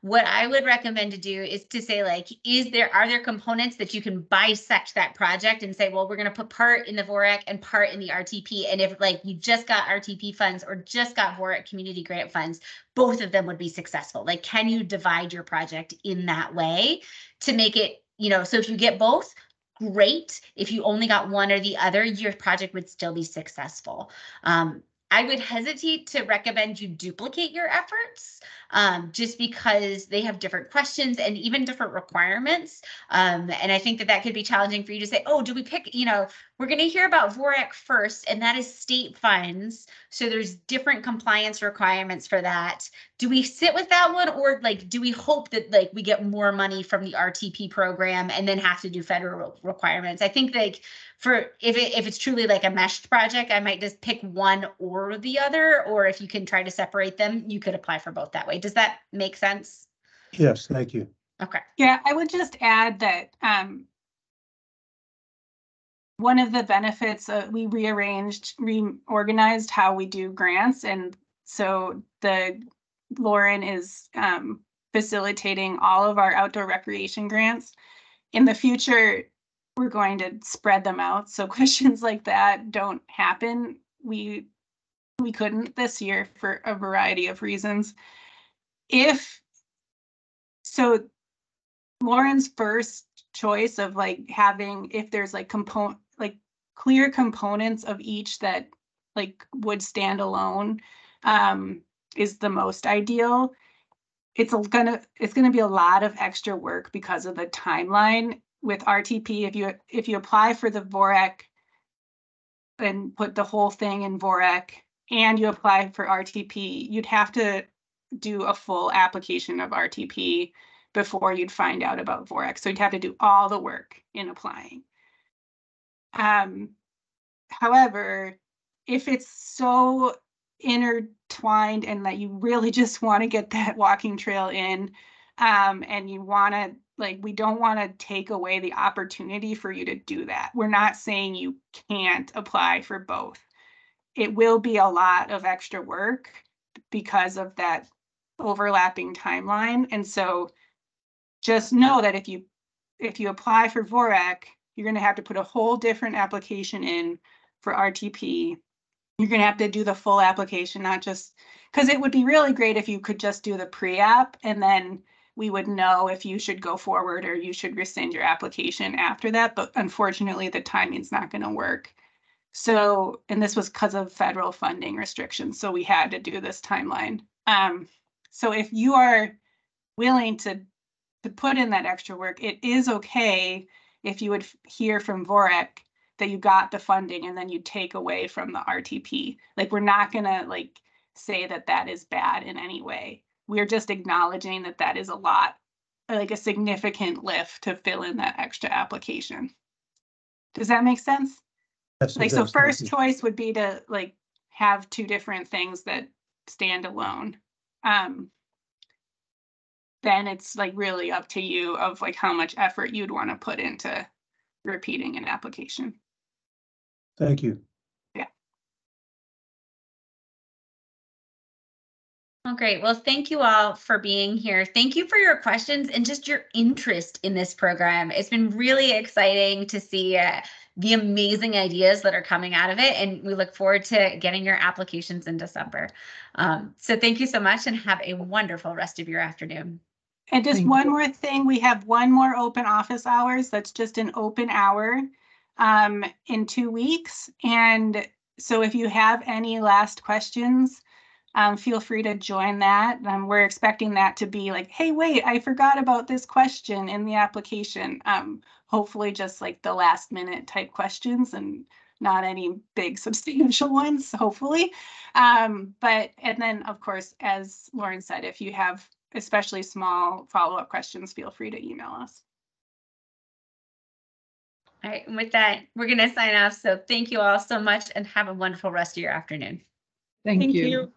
what I would recommend to do is to say like, is there, are there components that you can bisect that project and say, well, we're going to put part in the VOREC and part in the RTP. And if like you just got RTP funds or just got VOREC community grant funds, both of them would be successful. Like, can you divide your project in that way to make it, you know, so if you get both, great. If you only got one or the other, your project would still be successful. Um, I would hesitate to recommend you duplicate your efforts um, just because they have different questions and even different requirements. Um, and I think that that could be challenging for you to say, oh, do we pick, you know, we're going to hear about VOREC first, and that is state funds. So there's different compliance requirements for that. Do we sit with that one, or like, do we hope that like we get more money from the RTP program and then have to do federal requirements? I think like for if it if it's truly like a meshed project, I might just pick one or the other. Or if you can try to separate them, you could apply for both that way. Does that make sense? Yes, thank you. Okay. Yeah, I would just add that um, one of the benefits, uh, we rearranged, reorganized how we do grants. And so the Lauren is um, facilitating all of our outdoor recreation grants. In the future, we're going to spread them out. So questions like that don't happen. We we couldn't this year for a variety of reasons. If so Lauren's first choice of like having if there's like component like clear components of each that like would stand alone um is the most ideal it's gonna it's gonna be a lot of extra work because of the timeline with RTP, if you if you apply for the VOREC and put the whole thing in VOREC and you apply for RTP, you'd have to do a full application of RTP before you'd find out about VOREC. So you'd have to do all the work in applying. Um, however, if it's so intertwined and that you really just want to get that walking trail in um, and you want to like we don't want to take away the opportunity for you to do that. We're not saying you can't apply for both. It will be a lot of extra work because of that overlapping timeline. And so just know that if you if you apply for VOREC, you're going to have to put a whole different application in for RTP. You're going to have to do the full application, not just because it would be really great if you could just do the pre-app and then we would know if you should go forward or you should rescind your application after that. But unfortunately, the timing's not going to work. So, and this was because of federal funding restrictions. So we had to do this timeline. Um, so if you are willing to to put in that extra work, it is okay if you would hear from VOREC that you got the funding and then you take away from the RTP. Like we're not gonna like say that that is bad in any way we're just acknowledging that that is a lot, like a significant lift to fill in that extra application. Does that make sense? It Like, so first choice would be to like have two different things that stand alone. Um, then it's like really up to you of like how much effort you'd want to put into repeating an application. Thank you. Oh, great. Well, thank you all for being here. Thank you for your questions and just your interest in this program. It's been really exciting to see uh, the amazing ideas that are coming out of it, and we look forward to getting your applications in December. Um, so thank you so much and have a wonderful rest of your afternoon. And just one more thing, we have one more open office hours. That's just an open hour um, in two weeks. And so if you have any last questions, um, feel free to join that. Um, we're expecting that to be like, hey, wait, I forgot about this question in the application. Um, hopefully just like the last minute type questions and not any big substantial ones, hopefully. Um, but, and then of course, as Lauren said, if you have especially small follow-up questions, feel free to email us. All right, and with that, we're going to sign off. So thank you all so much and have a wonderful rest of your afternoon. Thank Thank you. you.